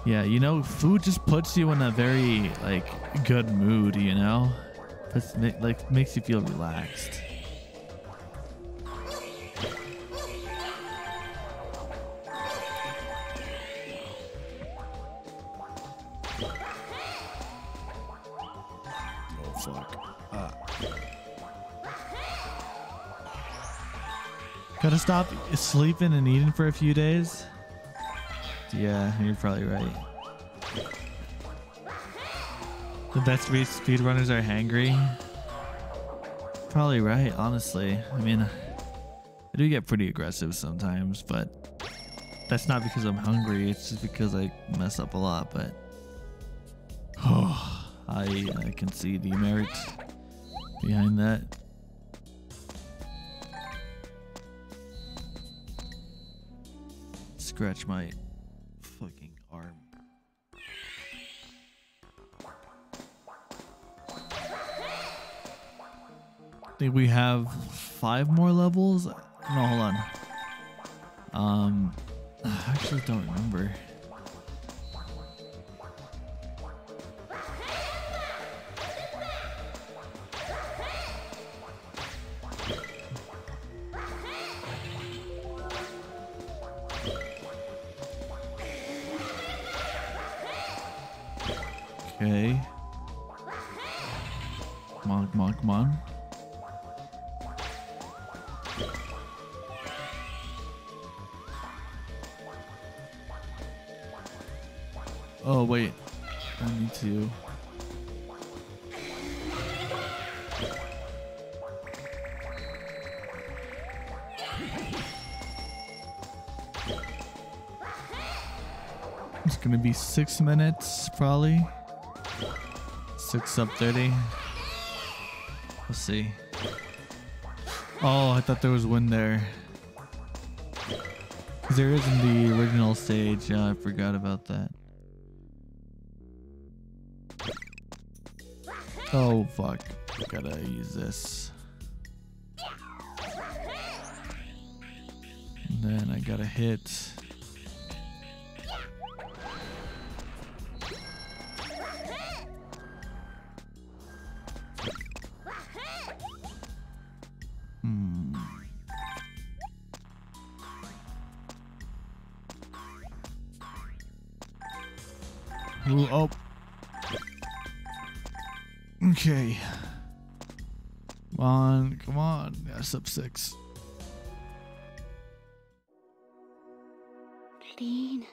Yeah, you know, food just puts you in a very, like, good mood, you know? It's, like, makes you feel relaxed. Stop sleeping and eating for a few days. Yeah, you're probably right. The best speed speedrunners are hangry. Probably right, honestly. I mean, I do get pretty aggressive sometimes, but that's not because I'm hungry. It's just because I mess up a lot. But oh, I I can see the merit behind that. Scratch my fucking arm. I think we have five more levels. No, hold on. Um, I actually don't remember. Oh, wait. I need to. It's gonna be six minutes, probably. Six up 30. Let's see. Oh, I thought there was wind there. There is in the original stage. Yeah, I forgot about that. Oh, fuck. I Gotta use this. And then I gotta hit. sub six. لين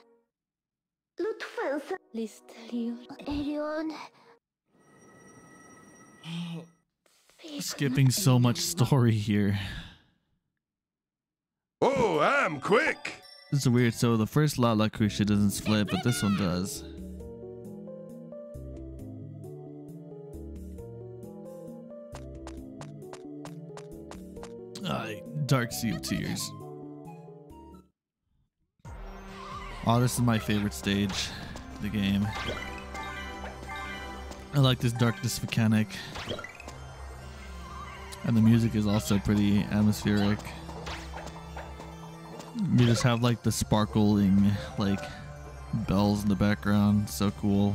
لطفا لستريون إليون Skipping so much story here. Oh, I'm quick. This is weird. So the first La La Crucia doesn't split, but this one does. Dark Sea of Tears. Oh, this is my favorite stage the game. I like this darkness mechanic. And the music is also pretty atmospheric. You just have like the sparkling like bells in the background. So cool.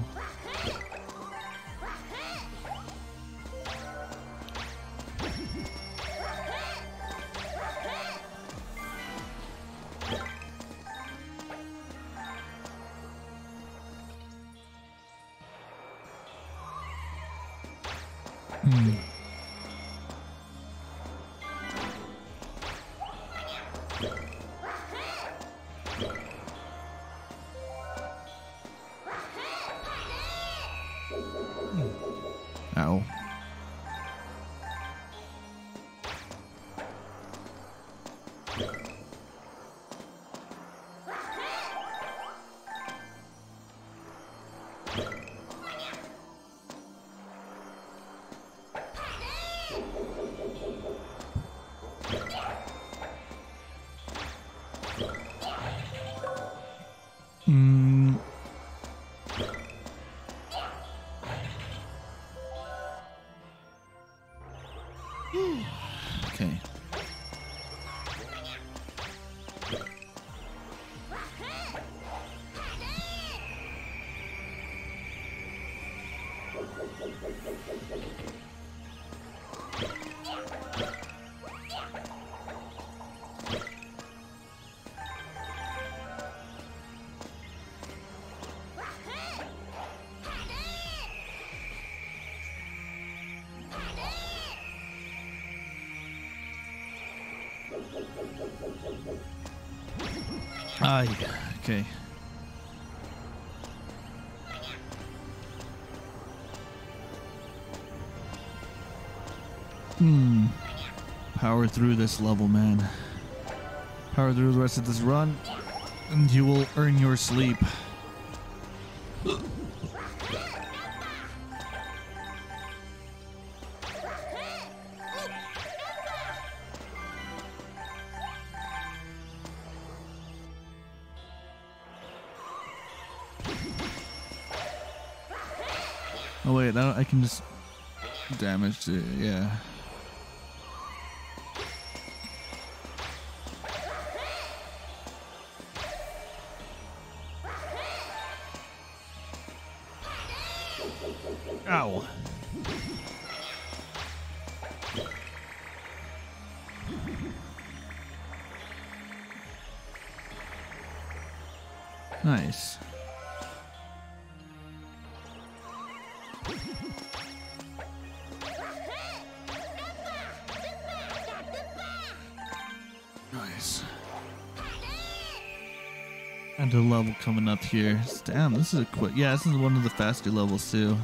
Ah, yeah. Okay. Hmm. Power through this level, man. Power through the rest of this run, and you will earn your sleep. Yeah. Up here. Damn, this is a quick. Yeah, this is one of the faster levels too.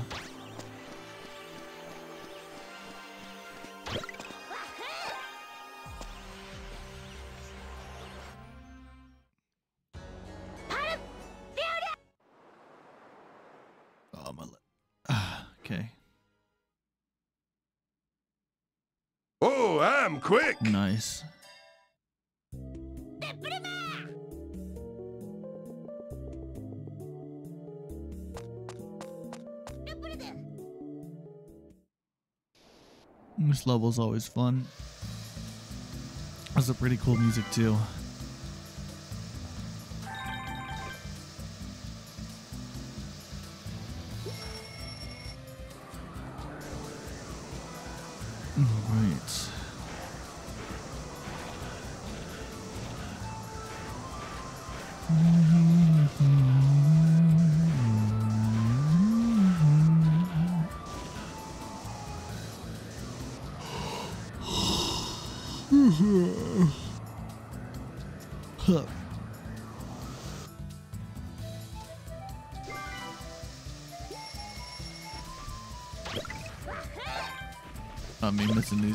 Level's always fun. Has a pretty cool music too.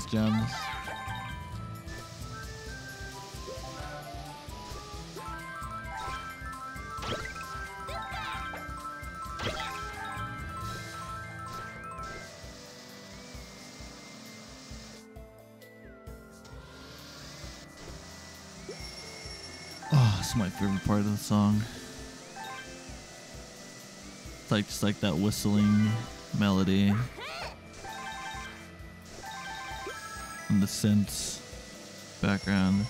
These gems. Ah, oh, it's my favorite part of the song. It's like just like that whistling melody. The synths background.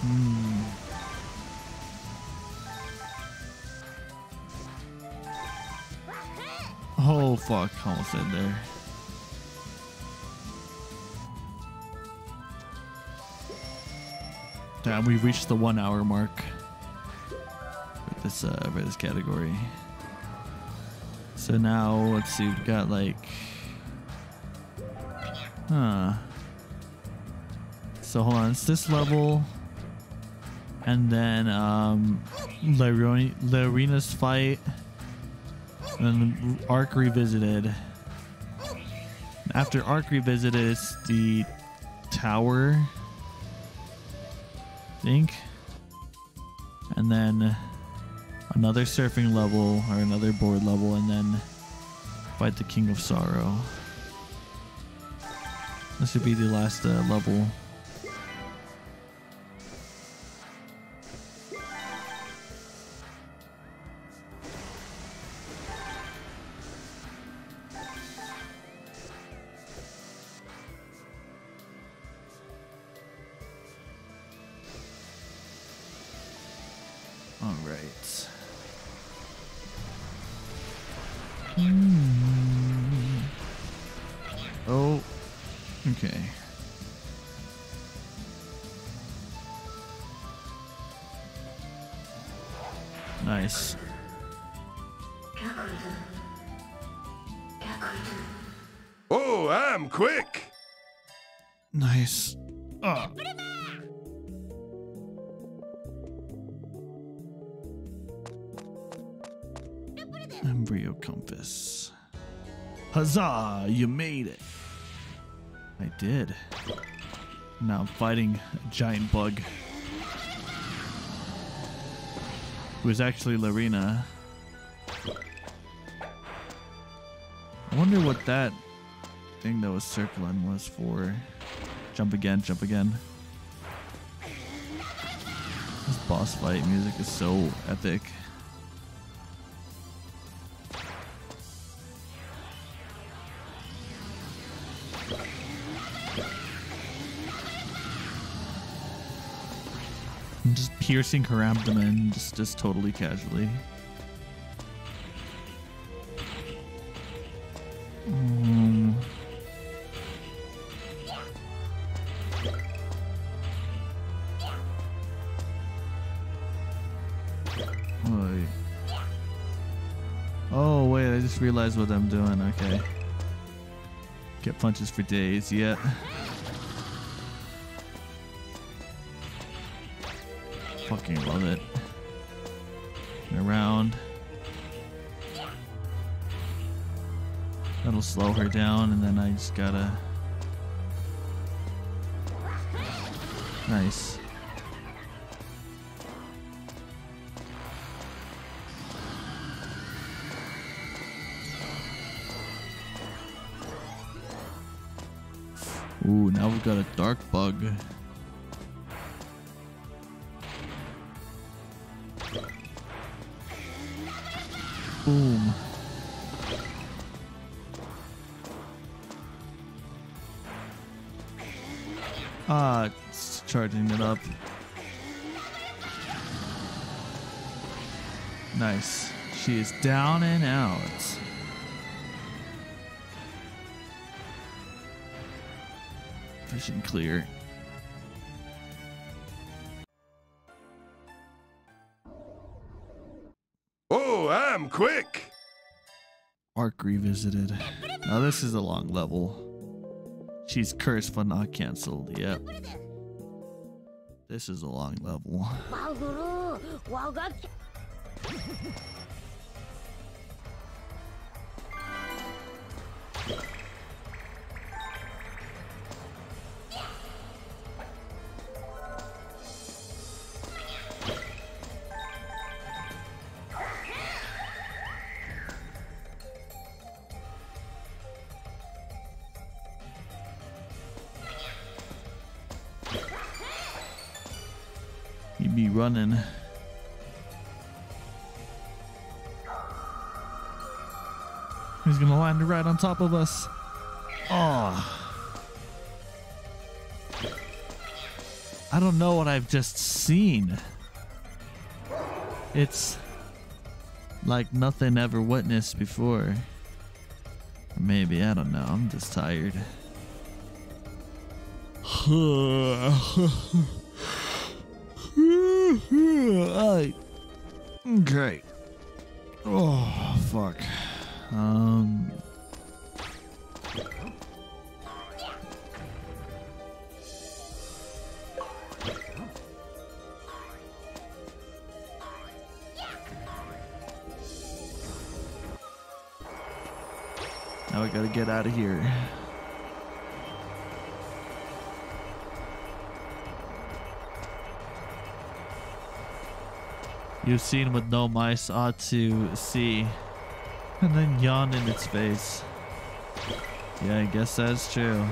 Hmm. Oh fuck, almost in there. Damn, we've reached the one hour mark with this uh for this category. So now let's see, we've got like Huh. So hold on, it's this level and then um Leorina's fight and Ark Revisited. After Ark Revisited it's the tower think. And then Another surfing level or another board level, and then fight the King of Sorrow. This would be the last uh, level. Did. Now I'm fighting a giant bug. It was actually Leorina. I wonder what that thing that was circling was for. Jump again, jump again. This boss fight music is so epic. Piercing her abdomen, just, just totally casually. Mm. Oh wait, I just realized what I'm doing. Okay. Get punches for days. Yeah. Fucking love it. And around. That'll slow her down, and then I just gotta. Nice. Ooh, now we've got a dark bug. Boom. Ah, it's charging it up. Nice. She is down and out. Vision clear. Ark revisited. Now this is a long level. She's cursed but not cancelled. Yep. This is a long level. Running. He's gonna land right on top of us. Oh. I don't know what I've just seen. It's like nothing ever witnessed before. Or maybe, I don't know. I'm just tired. Alright. Okay. Oh, fuck. Um. Now we gotta get out of here. You've seen what no mice ought to see, and then yawned in its face. Yeah, I guess that's true.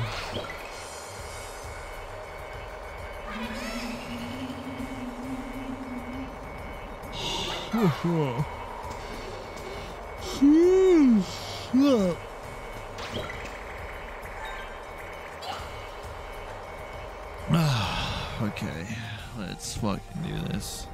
okay, let's fucking do this.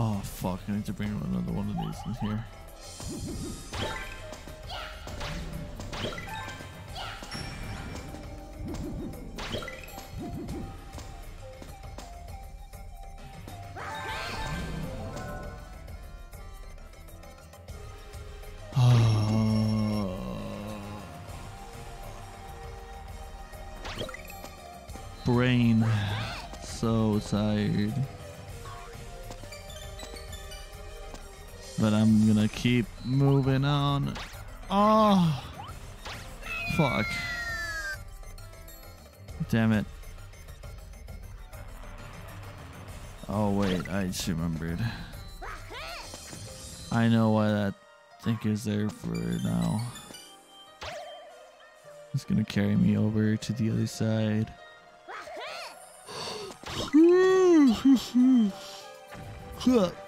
Oh fuck, I need to bring another one of these in here. Keep moving on. Oh! Fuck. Damn it. Oh wait, I just remembered. I know why that thing is there for now. It's gonna carry me over to the other side.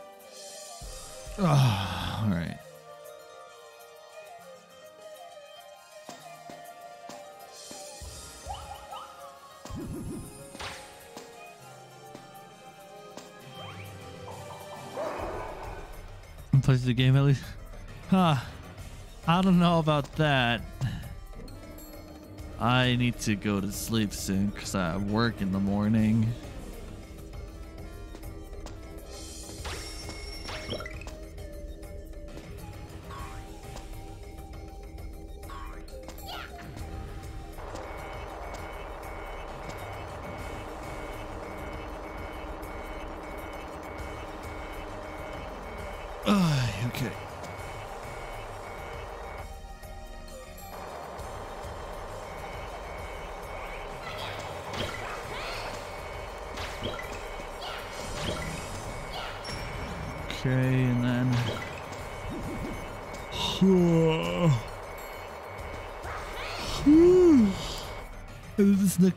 The game at least. Huh. I don't know about that. I need to go to sleep soon because I have work in the morning.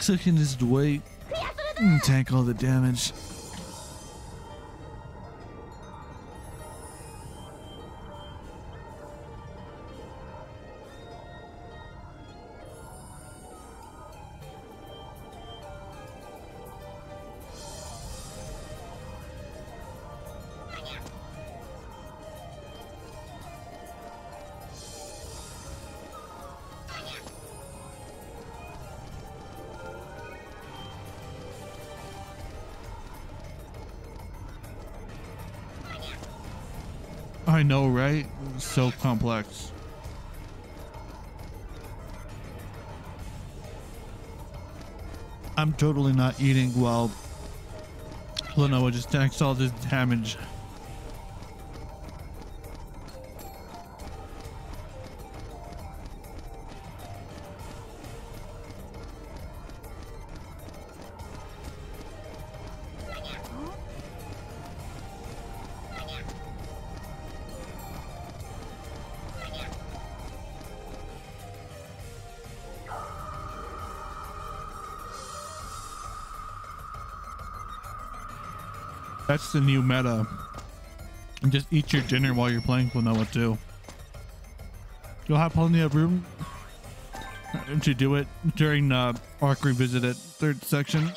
And this next second is wait and tank all the damage. I know, right? So complex. I'm totally not eating while Lenoa just tanks all this damage. That's the new meta. And just eat your dinner while you're playing Klonoa too. Do You'll have plenty of room to do it during uh, the Ark Revisited third section.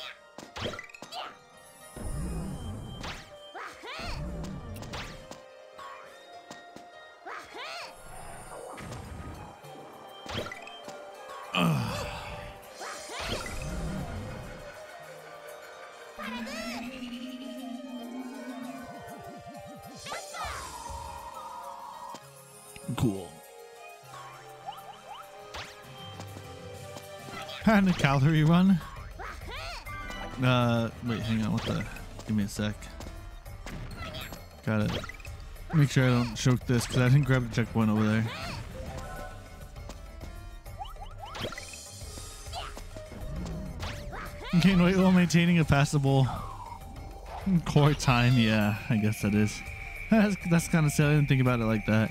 Calorie run. Uh, wait, hang on. What the? Give me a sec. Gotta make sure I don't choke this because I didn't grab the checkpoint over there. Gain weight while maintaining a passable core time. Yeah, I guess that is. That's, that's kind of silly. I didn't think about it like that.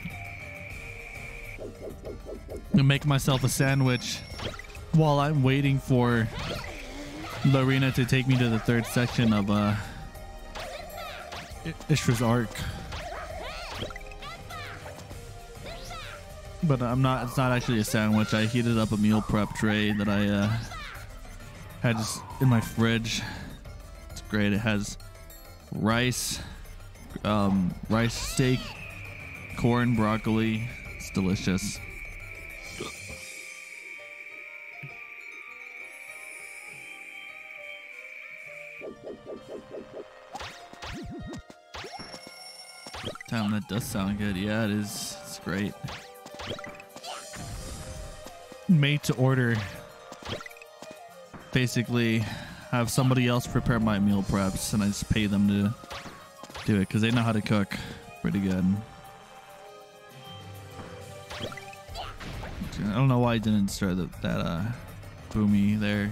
Gonna make myself a sandwich while I'm waiting for Leorina to take me to the third section of uh Ishra's Ark. But I'm not it's not actually a sandwich. I heated up a meal prep tray that I uh had just in my fridge. It's great. It has rice, um rice steak, corn, broccoli. It's delicious. Does sound good. Yeah, it is. It's great. Made to order. Basically, have somebody else prepare my meal preps, and I just pay them to do it because they know how to cook pretty good. I don't know why I didn't start that, that uh, boomy there.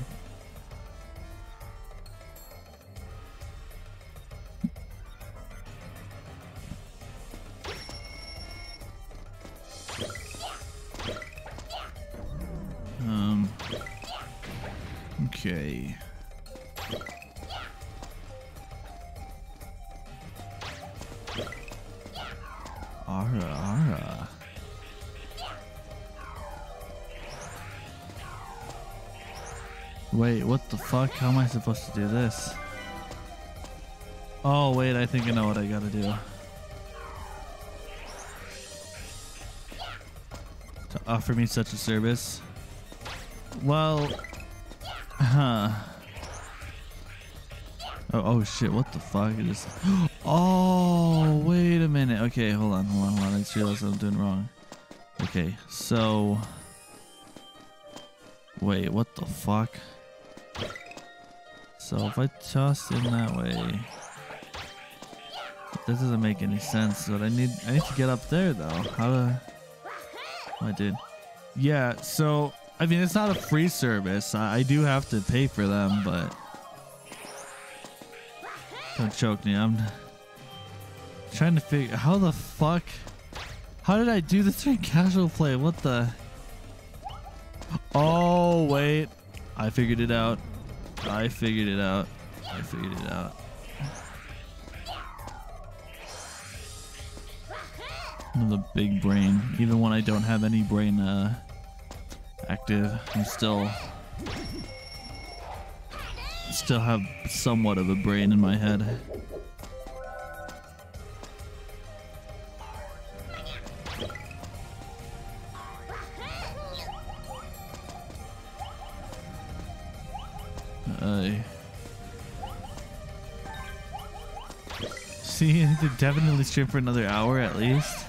How am I supposed to do this? Oh, wait, I think I know what I gotta do. To offer me such a service? Well, huh. Oh, oh shit, what the fuck? It just. Oh, wait a minute. Okay, hold on, hold on, hold on. I just realized I'm doing wrong. Okay, so. Wait, what the fuck? So if I toss in that way. This doesn't make any sense, but I need I need to get up there though. How Oh I did. Yeah, so I mean it's not a free service. I, I do have to pay for them, but don't choke me. I'm trying to figure how the fuck how did I do this during casual play? What the Oh wait. I figured it out. I figured it out. I figured it out. The big brain. Even when I don't have any brain uh, active, I'm still still have somewhat of a brain in my head. Definitely stream for another hour at least.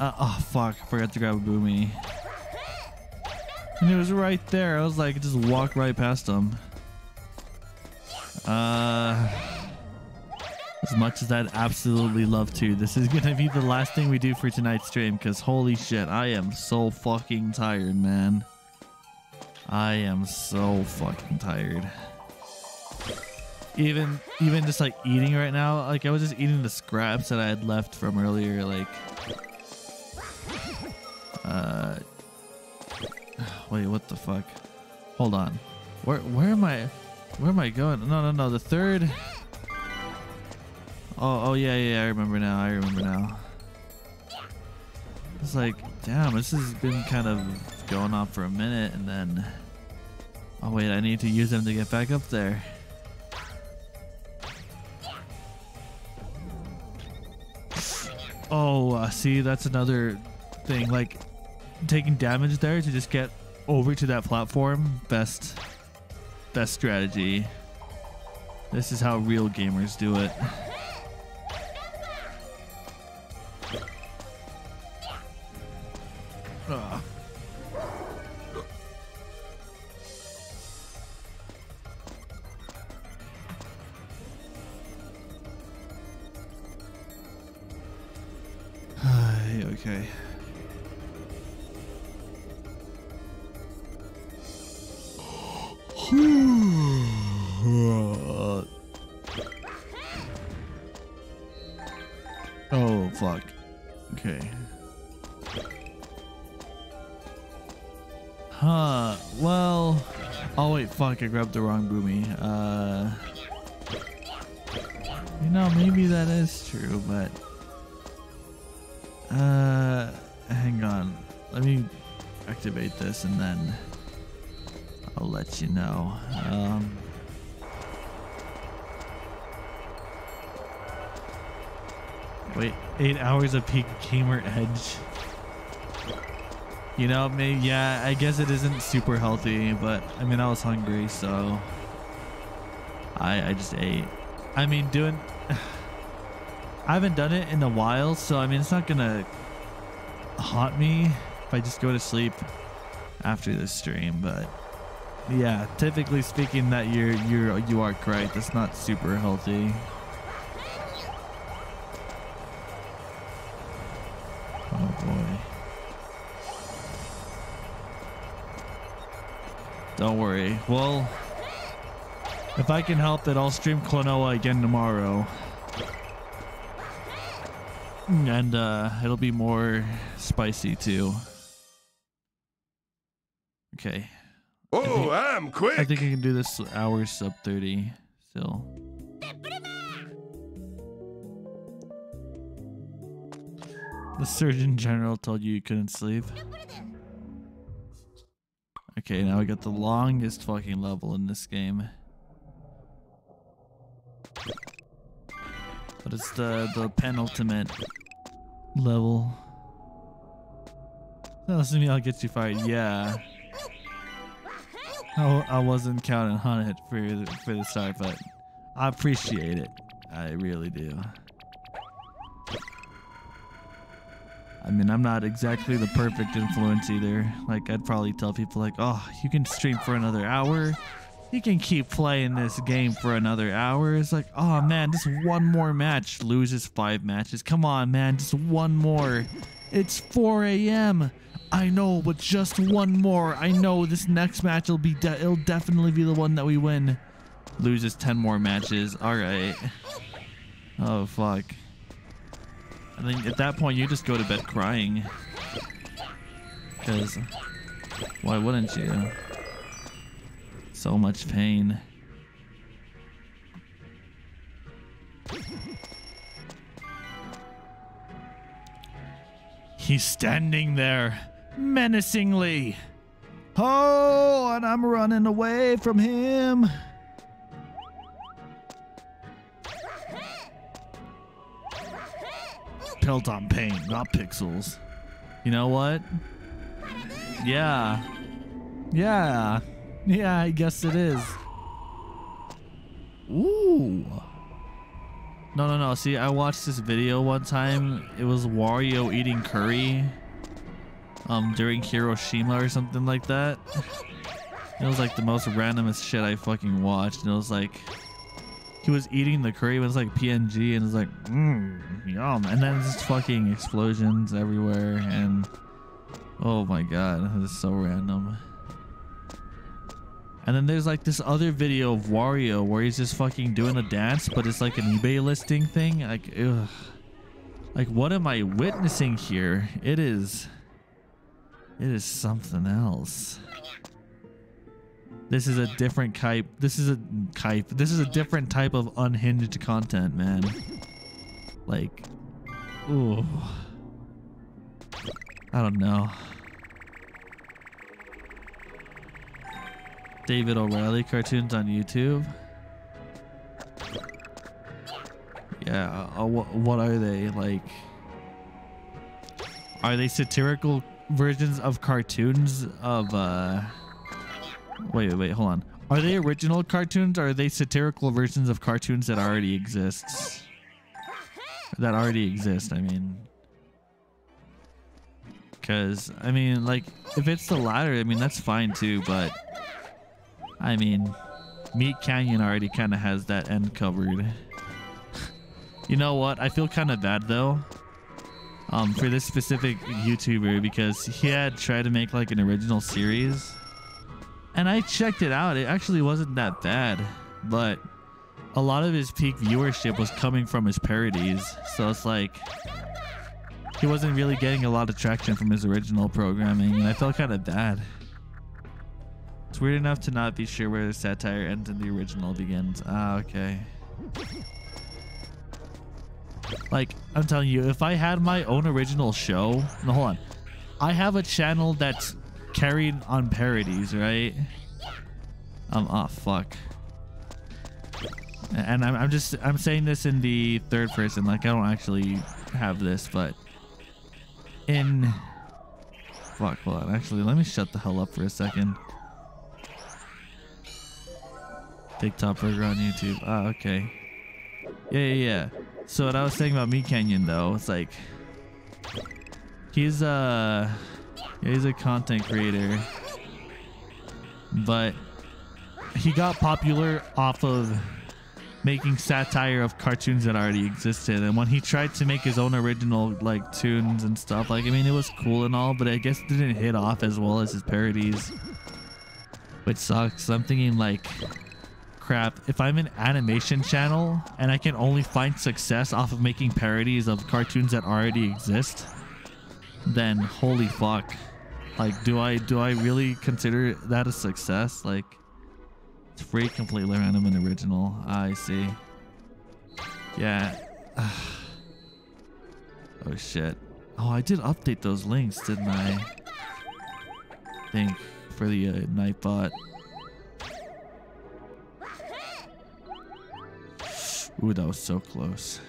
Uh, oh fuck! I forgot to grab a boomy. And it was right there. I was like, just walk right past him. Uh, as much as I'd absolutely love to, this is gonna be the last thing we do for tonight's stream. Cause holy shit, I am so fucking tired, man. I am so fucking tired. Even even just like eating right now, like I was just eating the scraps that I had left from earlier, like uh wait, what the fuck? Hold on. Where where am I Where am I going? No, no, no. The third. Oh, oh yeah, yeah. I remember now. I remember now. It's like, damn, this has been kind of going on for a minute, and then. Oh wait, I need to use them to get back up there. Oh, uh, see, that's another thing. Like, taking damage there to just get over to that platform. Best, best strategy. This is how real gamers do it. Grabbed the wrong boomy. Uh. You know, maybe that is true, but. Uh, hang on. Let me activate this and then I'll let you know. Um, wait, eight hours of peak gamer edge. You know, maybe yeah. I guess it isn't super healthy, but I mean, I was hungry, so I I just ate. I mean, doing. I haven't done it in a while, so I mean, it's not gonna haunt me if I just go to sleep after this stream. But yeah, typically speaking, that you're you're you are correct. It's not super healthy. Well, if I can help it, I'll stream Klonoa again tomorrow. And uh, it'll be more spicy too. Okay. Oh, I'm quick. I think I can do this hour sub 30 still. The Surgeon General told you you couldn't sleep. Okay, now we got the longest fucking level in this game. But it's the the penultimate level. That doesn't mean I'll get you fired. Yeah. I, I wasn't counting on it for for the start, but I appreciate it. I really do. I mean, I'm not exactly the perfect influence either. Like, I'd probably tell people like, "Oh, you can stream for another hour. You can keep playing this game for another hour." It's like, "Oh man, just one more match loses five matches. Come on, man, just one more. It's 4 a.m. I know, but just one more. I know this next match will be de it'll definitely be the one that we win. Loses 10 more matches. All right. Oh fuck. At that point you just go to bed crying. Cuz why wouldn't you? So much pain. He's standing there menacingly. Oh, and I'm running away from him. Pelton paint, not pixels. You know what? Yeah. Yeah. Yeah, I guess it is. Ooh. No, no, no. See, I watched this video one time. It was Wario eating curry um, during Hiroshima or something like that. It was like the most randomest shit I fucking watched. And it was like, he was eating the curry, it was like PNG, and it's like, mmm, yum. And then just fucking explosions everywhere. And oh my god, this is so random. And then there's like this other video of Wario where he's just fucking doing a dance, but it's like an eBay listing thing. Like, ugh. Like, what am I witnessing here? It is. It is something else. This is a different type. This is a type. This is a different type of unhinged content, man. Like, ooh. I don't know. David O'Reilly cartoons on YouTube. Yeah, uh, what, what are they like? Are they satirical versions of cartoons of uh Wait, wait, hold on. Are they original cartoons or are they satirical versions of cartoons that already exists? That already exist, I mean. Cuz I mean, like if it's the latter, I mean that's fine too, but I mean, Meat Canyon already kind of has that end covered. you know what? I feel kind of bad though. Um, for this specific YouTuber because he had tried to make like an original series and I checked it out. It actually wasn't that bad, but a lot of his peak viewership was coming from his parodies. So it's like he wasn't really getting a lot of traction from his original programming, and I felt kind of bad. It's weird enough to not be sure where the satire ends and the original begins. Ah, okay. Like, I'm telling you, if I had my own original show, no, hold on. I have a channel that's carried on parodies, right? Um, oh, fuck. And I'm, I'm just, I'm saying this in the third person, like I don't actually have this, but in, fuck, hold on. Actually, let me shut the hell up for a second. TikTok burger on YouTube. Ah, okay. Yeah, yeah, yeah. So what I was saying about Meat Canyon though, it's like, he's, uh, he's a content creator, but he got popular off of making satire of cartoons that already existed. And when he tried to make his own original like tunes and stuff, like I mean, it was cool and all, but I guess it didn't hit off as well as his parodies, which sucks. I'm thinking like, crap. If I'm an animation channel and I can only find success off of making parodies of cartoons that already exist, then holy fuck. Like, do I do I really consider that a success? Like, it's free, completely random, and original. I see. Yeah. oh shit. Oh, I did update those links, didn't I? Think for the uh, Nightbot. Ooh, that was so close.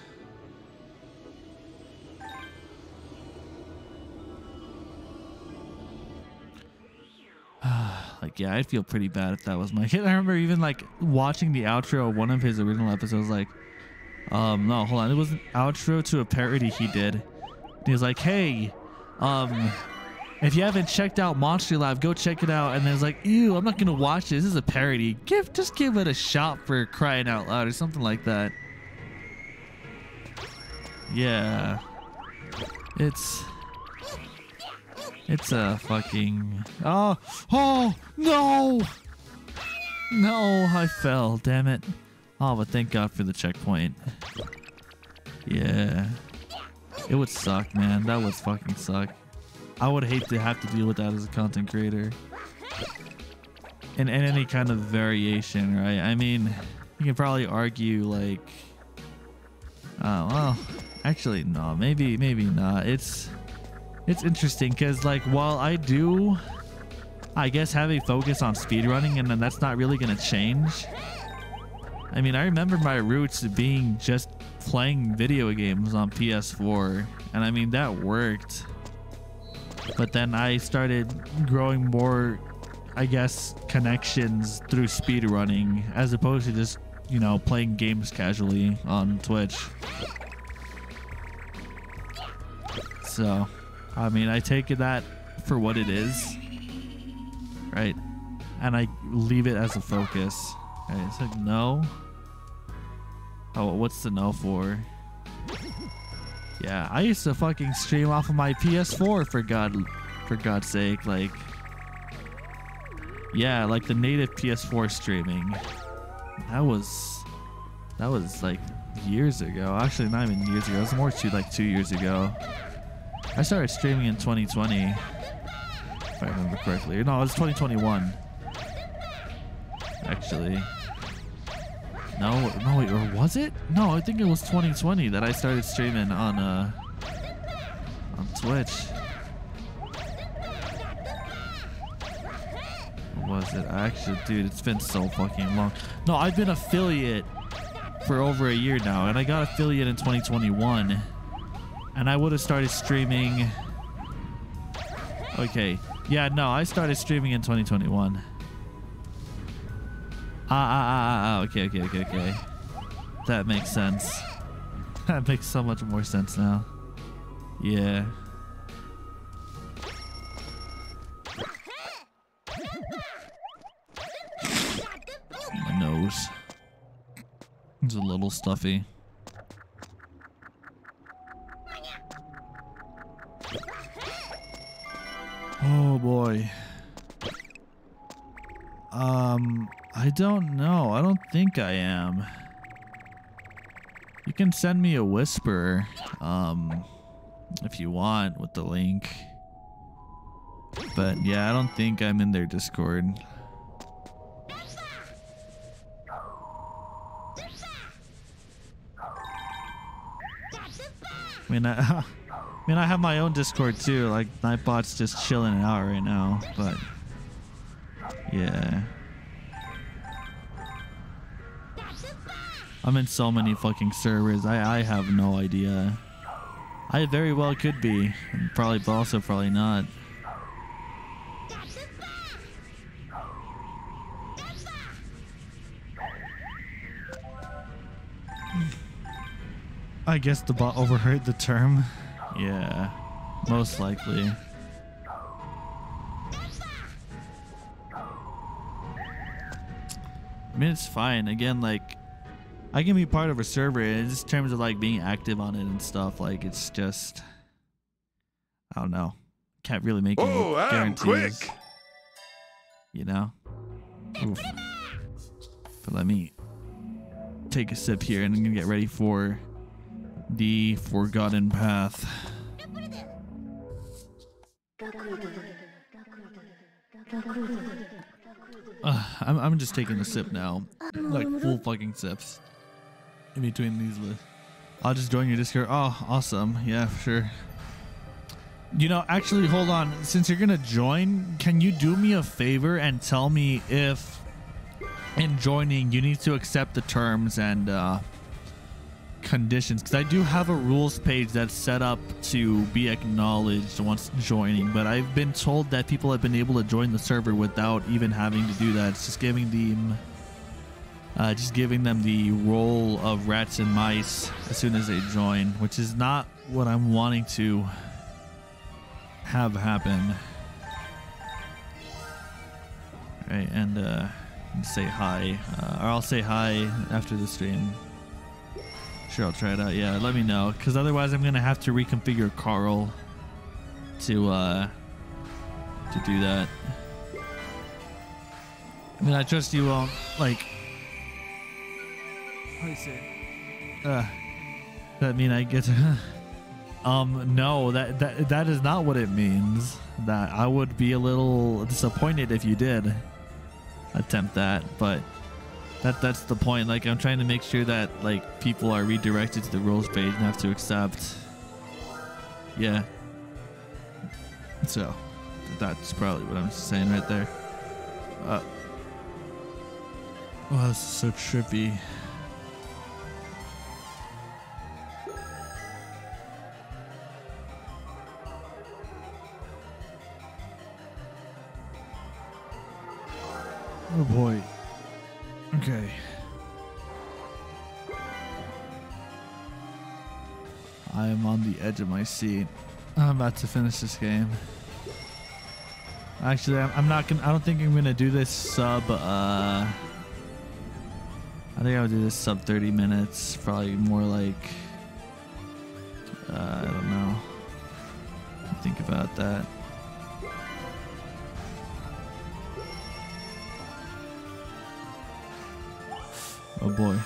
like yeah i'd feel pretty bad if that was my kid. I remember even like watching the outro of one of his original episodes like um no hold on. It was an outro to a parody he did. He was like hey um if you haven't checked out monster lab go check it out. And then it's like ew i'm not gonna watch this. This is a parody. Give just give it a shot for crying out loud or something like that. Yeah. It's it's a fucking. Oh, oh, no! No, I fell, damn it. Oh, but thank God for the checkpoint. Yeah. It would suck, man. That would fucking suck. I would hate to have to deal with that as a content creator. In, in any kind of variation, right? I mean, you can probably argue, like. Oh, well. Actually, no. Maybe, maybe not. It's it's interesting because like while I do I guess have a focus on speedrunning and then that's not really gonna change. I mean I remember my roots being just playing video games on PS4 and I mean that worked. But then I started growing more I guess connections through speedrunning as opposed to just, you know, playing games casually on Twitch. So I mean, I take it that for what it is, right? And I leave it as a focus. Right, it's like no. Oh, what's the no for? Yeah, I used to fucking stream off of my PS4 for God, for God's sake, like. Yeah, like the native PS4 streaming. That was, that was like years ago. Actually, not even years ago. It was more to like two years ago. I started streaming in 2020, if I remember correctly. No, it was 2021. actually. No, no, wait, or was it? No, I think it was 2020 that I started streaming on uh on Twitch. Or was it? Actually, dude, it's been so fucking long. No, I've been affiliate for over a year now, and I got affiliate in 2021. And I would have started streaming. Okay. Yeah, no, I started streaming in 2021. Ah, ah, ah, ah, ah, okay, okay, okay, okay. That makes sense. That makes so much more sense now. Yeah. My nose. It's a little stuffy. Oh boy. Um, I don't know. I don't think I am. You can send me a whisper, um, if you want with the link. But yeah, I don't think I'm in their Discord. I mean, I, I mean, I have my own Discord too. Like Nightbot's just chilling it out right now, but yeah. I'm in so many fucking servers. I I have no idea. I very well could be, probably, but also probably not. I guess the bot overheard the term. Yeah, most likely. I mean, it's fine. Again, like, I can be part of a server in terms of like being active on it and stuff. Like, it's just, I don't know. Can't really make any Oh, I'm guarantees. quick. You know? Oof. But let me take a sip here and I'm gonna get ready for the Forgotten Path. Uh, I'm, I'm just taking a sip now. Like full fucking sips. In between these. li- I'll just join your Discord. Oh, awesome. Yeah, sure. You know, actually, hold on. Since you're gonna join, can you do me a favor and tell me if, in joining, you need to accept the terms and uh, conditions? Because I do have a rules page that's set up to be acknowledged once joining, but I've been told that people have been able to join the server without even having to do that. It's just giving them, uh, just giving them the role of rats and mice as soon as they join, which is not what I'm wanting to have happen. Right, and uh, say hi, uh, or I'll say hi after the stream. Sure, I'll try it out. Yeah, let me know, because otherwise I'm gonna have to reconfigure Carl to uh to do that. I mean, I trust you won't like. How you say? Uh, that mean I get to. Um, no, that, that that is not what it means. That I would be a little disappointed if you did attempt that, but that that's the point. Like I'm trying to make sure that like people are redirected to the rules page and have to accept. Yeah. So that's probably what I'm saying right there. Uh, wow, this is so trippy. Oh boy. Okay. I am on the edge of my seat. I'm about to finish this game. Actually, I'm, not gonna. I don't think I'm gonna do this sub. Uh, I think I'll do this sub 30 minutes. Probably more like. Uh, I don't know. Think about that. Oh boy.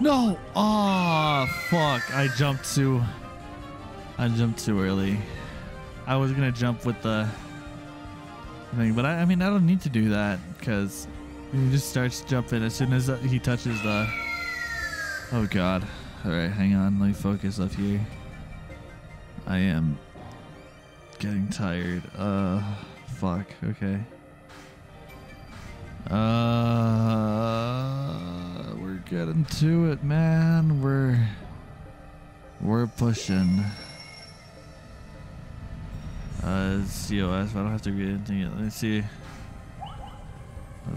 No! Oh, fuck. I jumped to. I jumped too early. I was gonna jump with the thing, but I, I mean I don't need to do that because he just starts jumping as soon as he touches the. Oh God! All right, hang on. Let me focus up here. I am getting tired. Uh, fuck. Okay. Uh, we're getting to it, man. We're we're pushing. Uh, COS. I don't have to read anything. Yet. Let me see.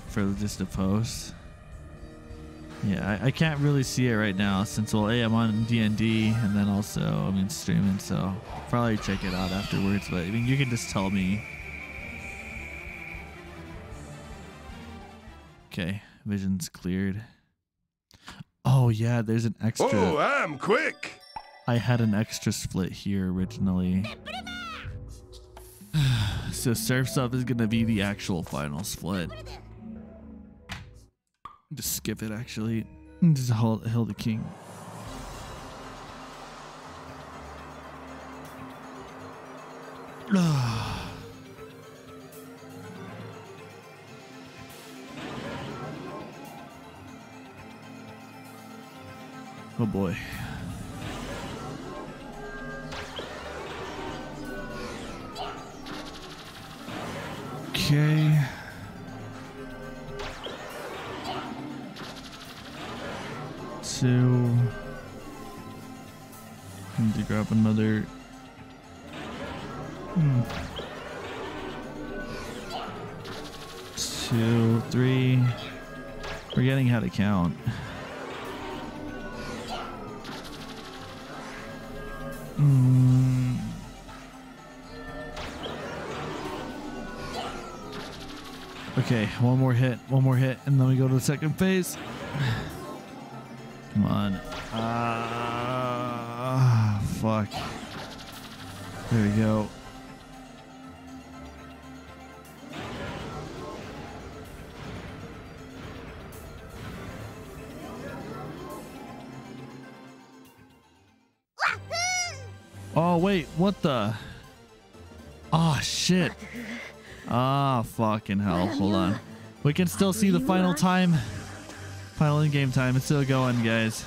For just a post. Yeah, I, I can't really see it right now since well, a I'm on DND and then also I mean streaming, so probably check it out afterwards. But I mean, you can just tell me. Okay, vision's cleared. Oh yeah, there's an extra. Oh, I'm quick. I had an extra split here originally. so Surf's Up is gonna be the actual final split. Just skip it actually. Just hold, hold the king. oh boy. Okay. Two. Need to grab another. Hmm. Two, three. Forgetting how to count. Hmm. Okay, one more hit, one more hit, and then we go to the second phase. Come on. Ah, fuck. There we go. Oh, wait, what the? Oh, shit. Ah, fucking hell. Hold on. We can still see the final time. Final in-game time. It's still going, guys.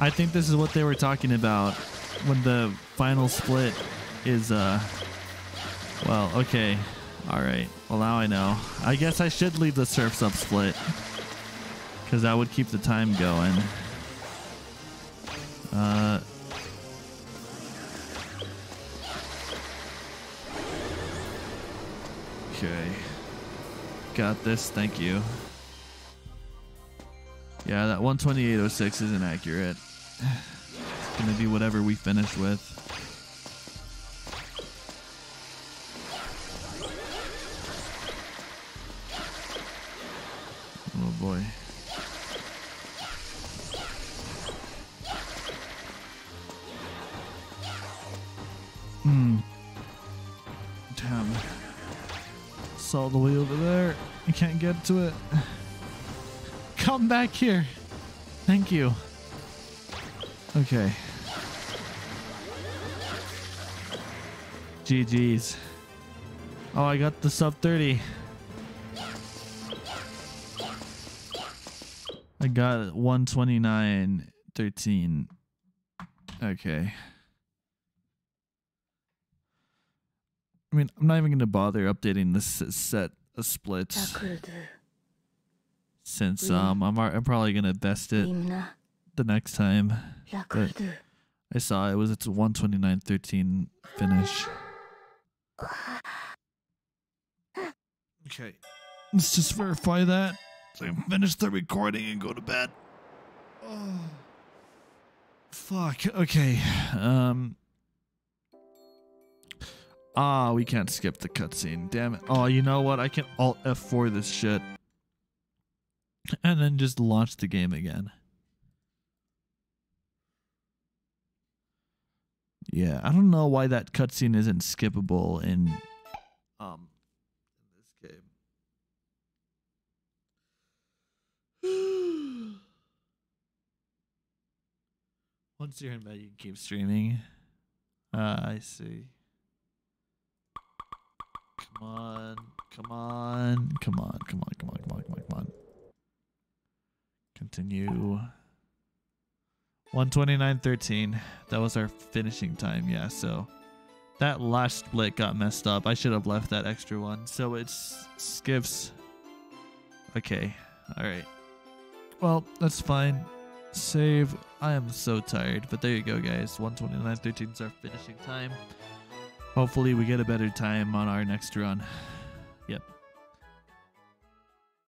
I think this is what they were talking about when the final split is, uh... Well, okay. Alright. Well, now I know. I guess I should leave the Surf's Up split. Because that would keep the time going. Uh... Okay. Got this. Thank you. Yeah, that 128.06 isn't accurate. It's gonna be whatever we finish with. Oh boy. Hmm. Damn. It's all the way over there. I can't get to it back here. Thank you. Okay. GG's. Oh, I got the sub 30. I got 129 13. Okay. I mean, I'm not even going to bother updating this set of splits since um I'm I'm probably gonna best it the next time. But I saw it was it's 129.13 finish. Okay, let's just verify that so I finish the recording and go to bed. Oh, fuck. Okay. Um. Ah, we can't skip the cutscene. Damn it. Oh, you know what? I can Alt F4 this shit. And then just launch the game again. Yeah, I don't know why that cutscene isn't skippable in um in this game. Once you're in bed, you can keep streaming. Uh, I see. Come on, come on, come on, come on, come on, come on, come on, come on. Continue. 129.13. That was our finishing time, yeah, so that last split got messed up. I should have left that extra one. So it's skips. Okay, alright. Well, that's fine. Save. I am so tired, but there you go, guys. 129.13 is our finishing time. Hopefully, we get a better time on our next run.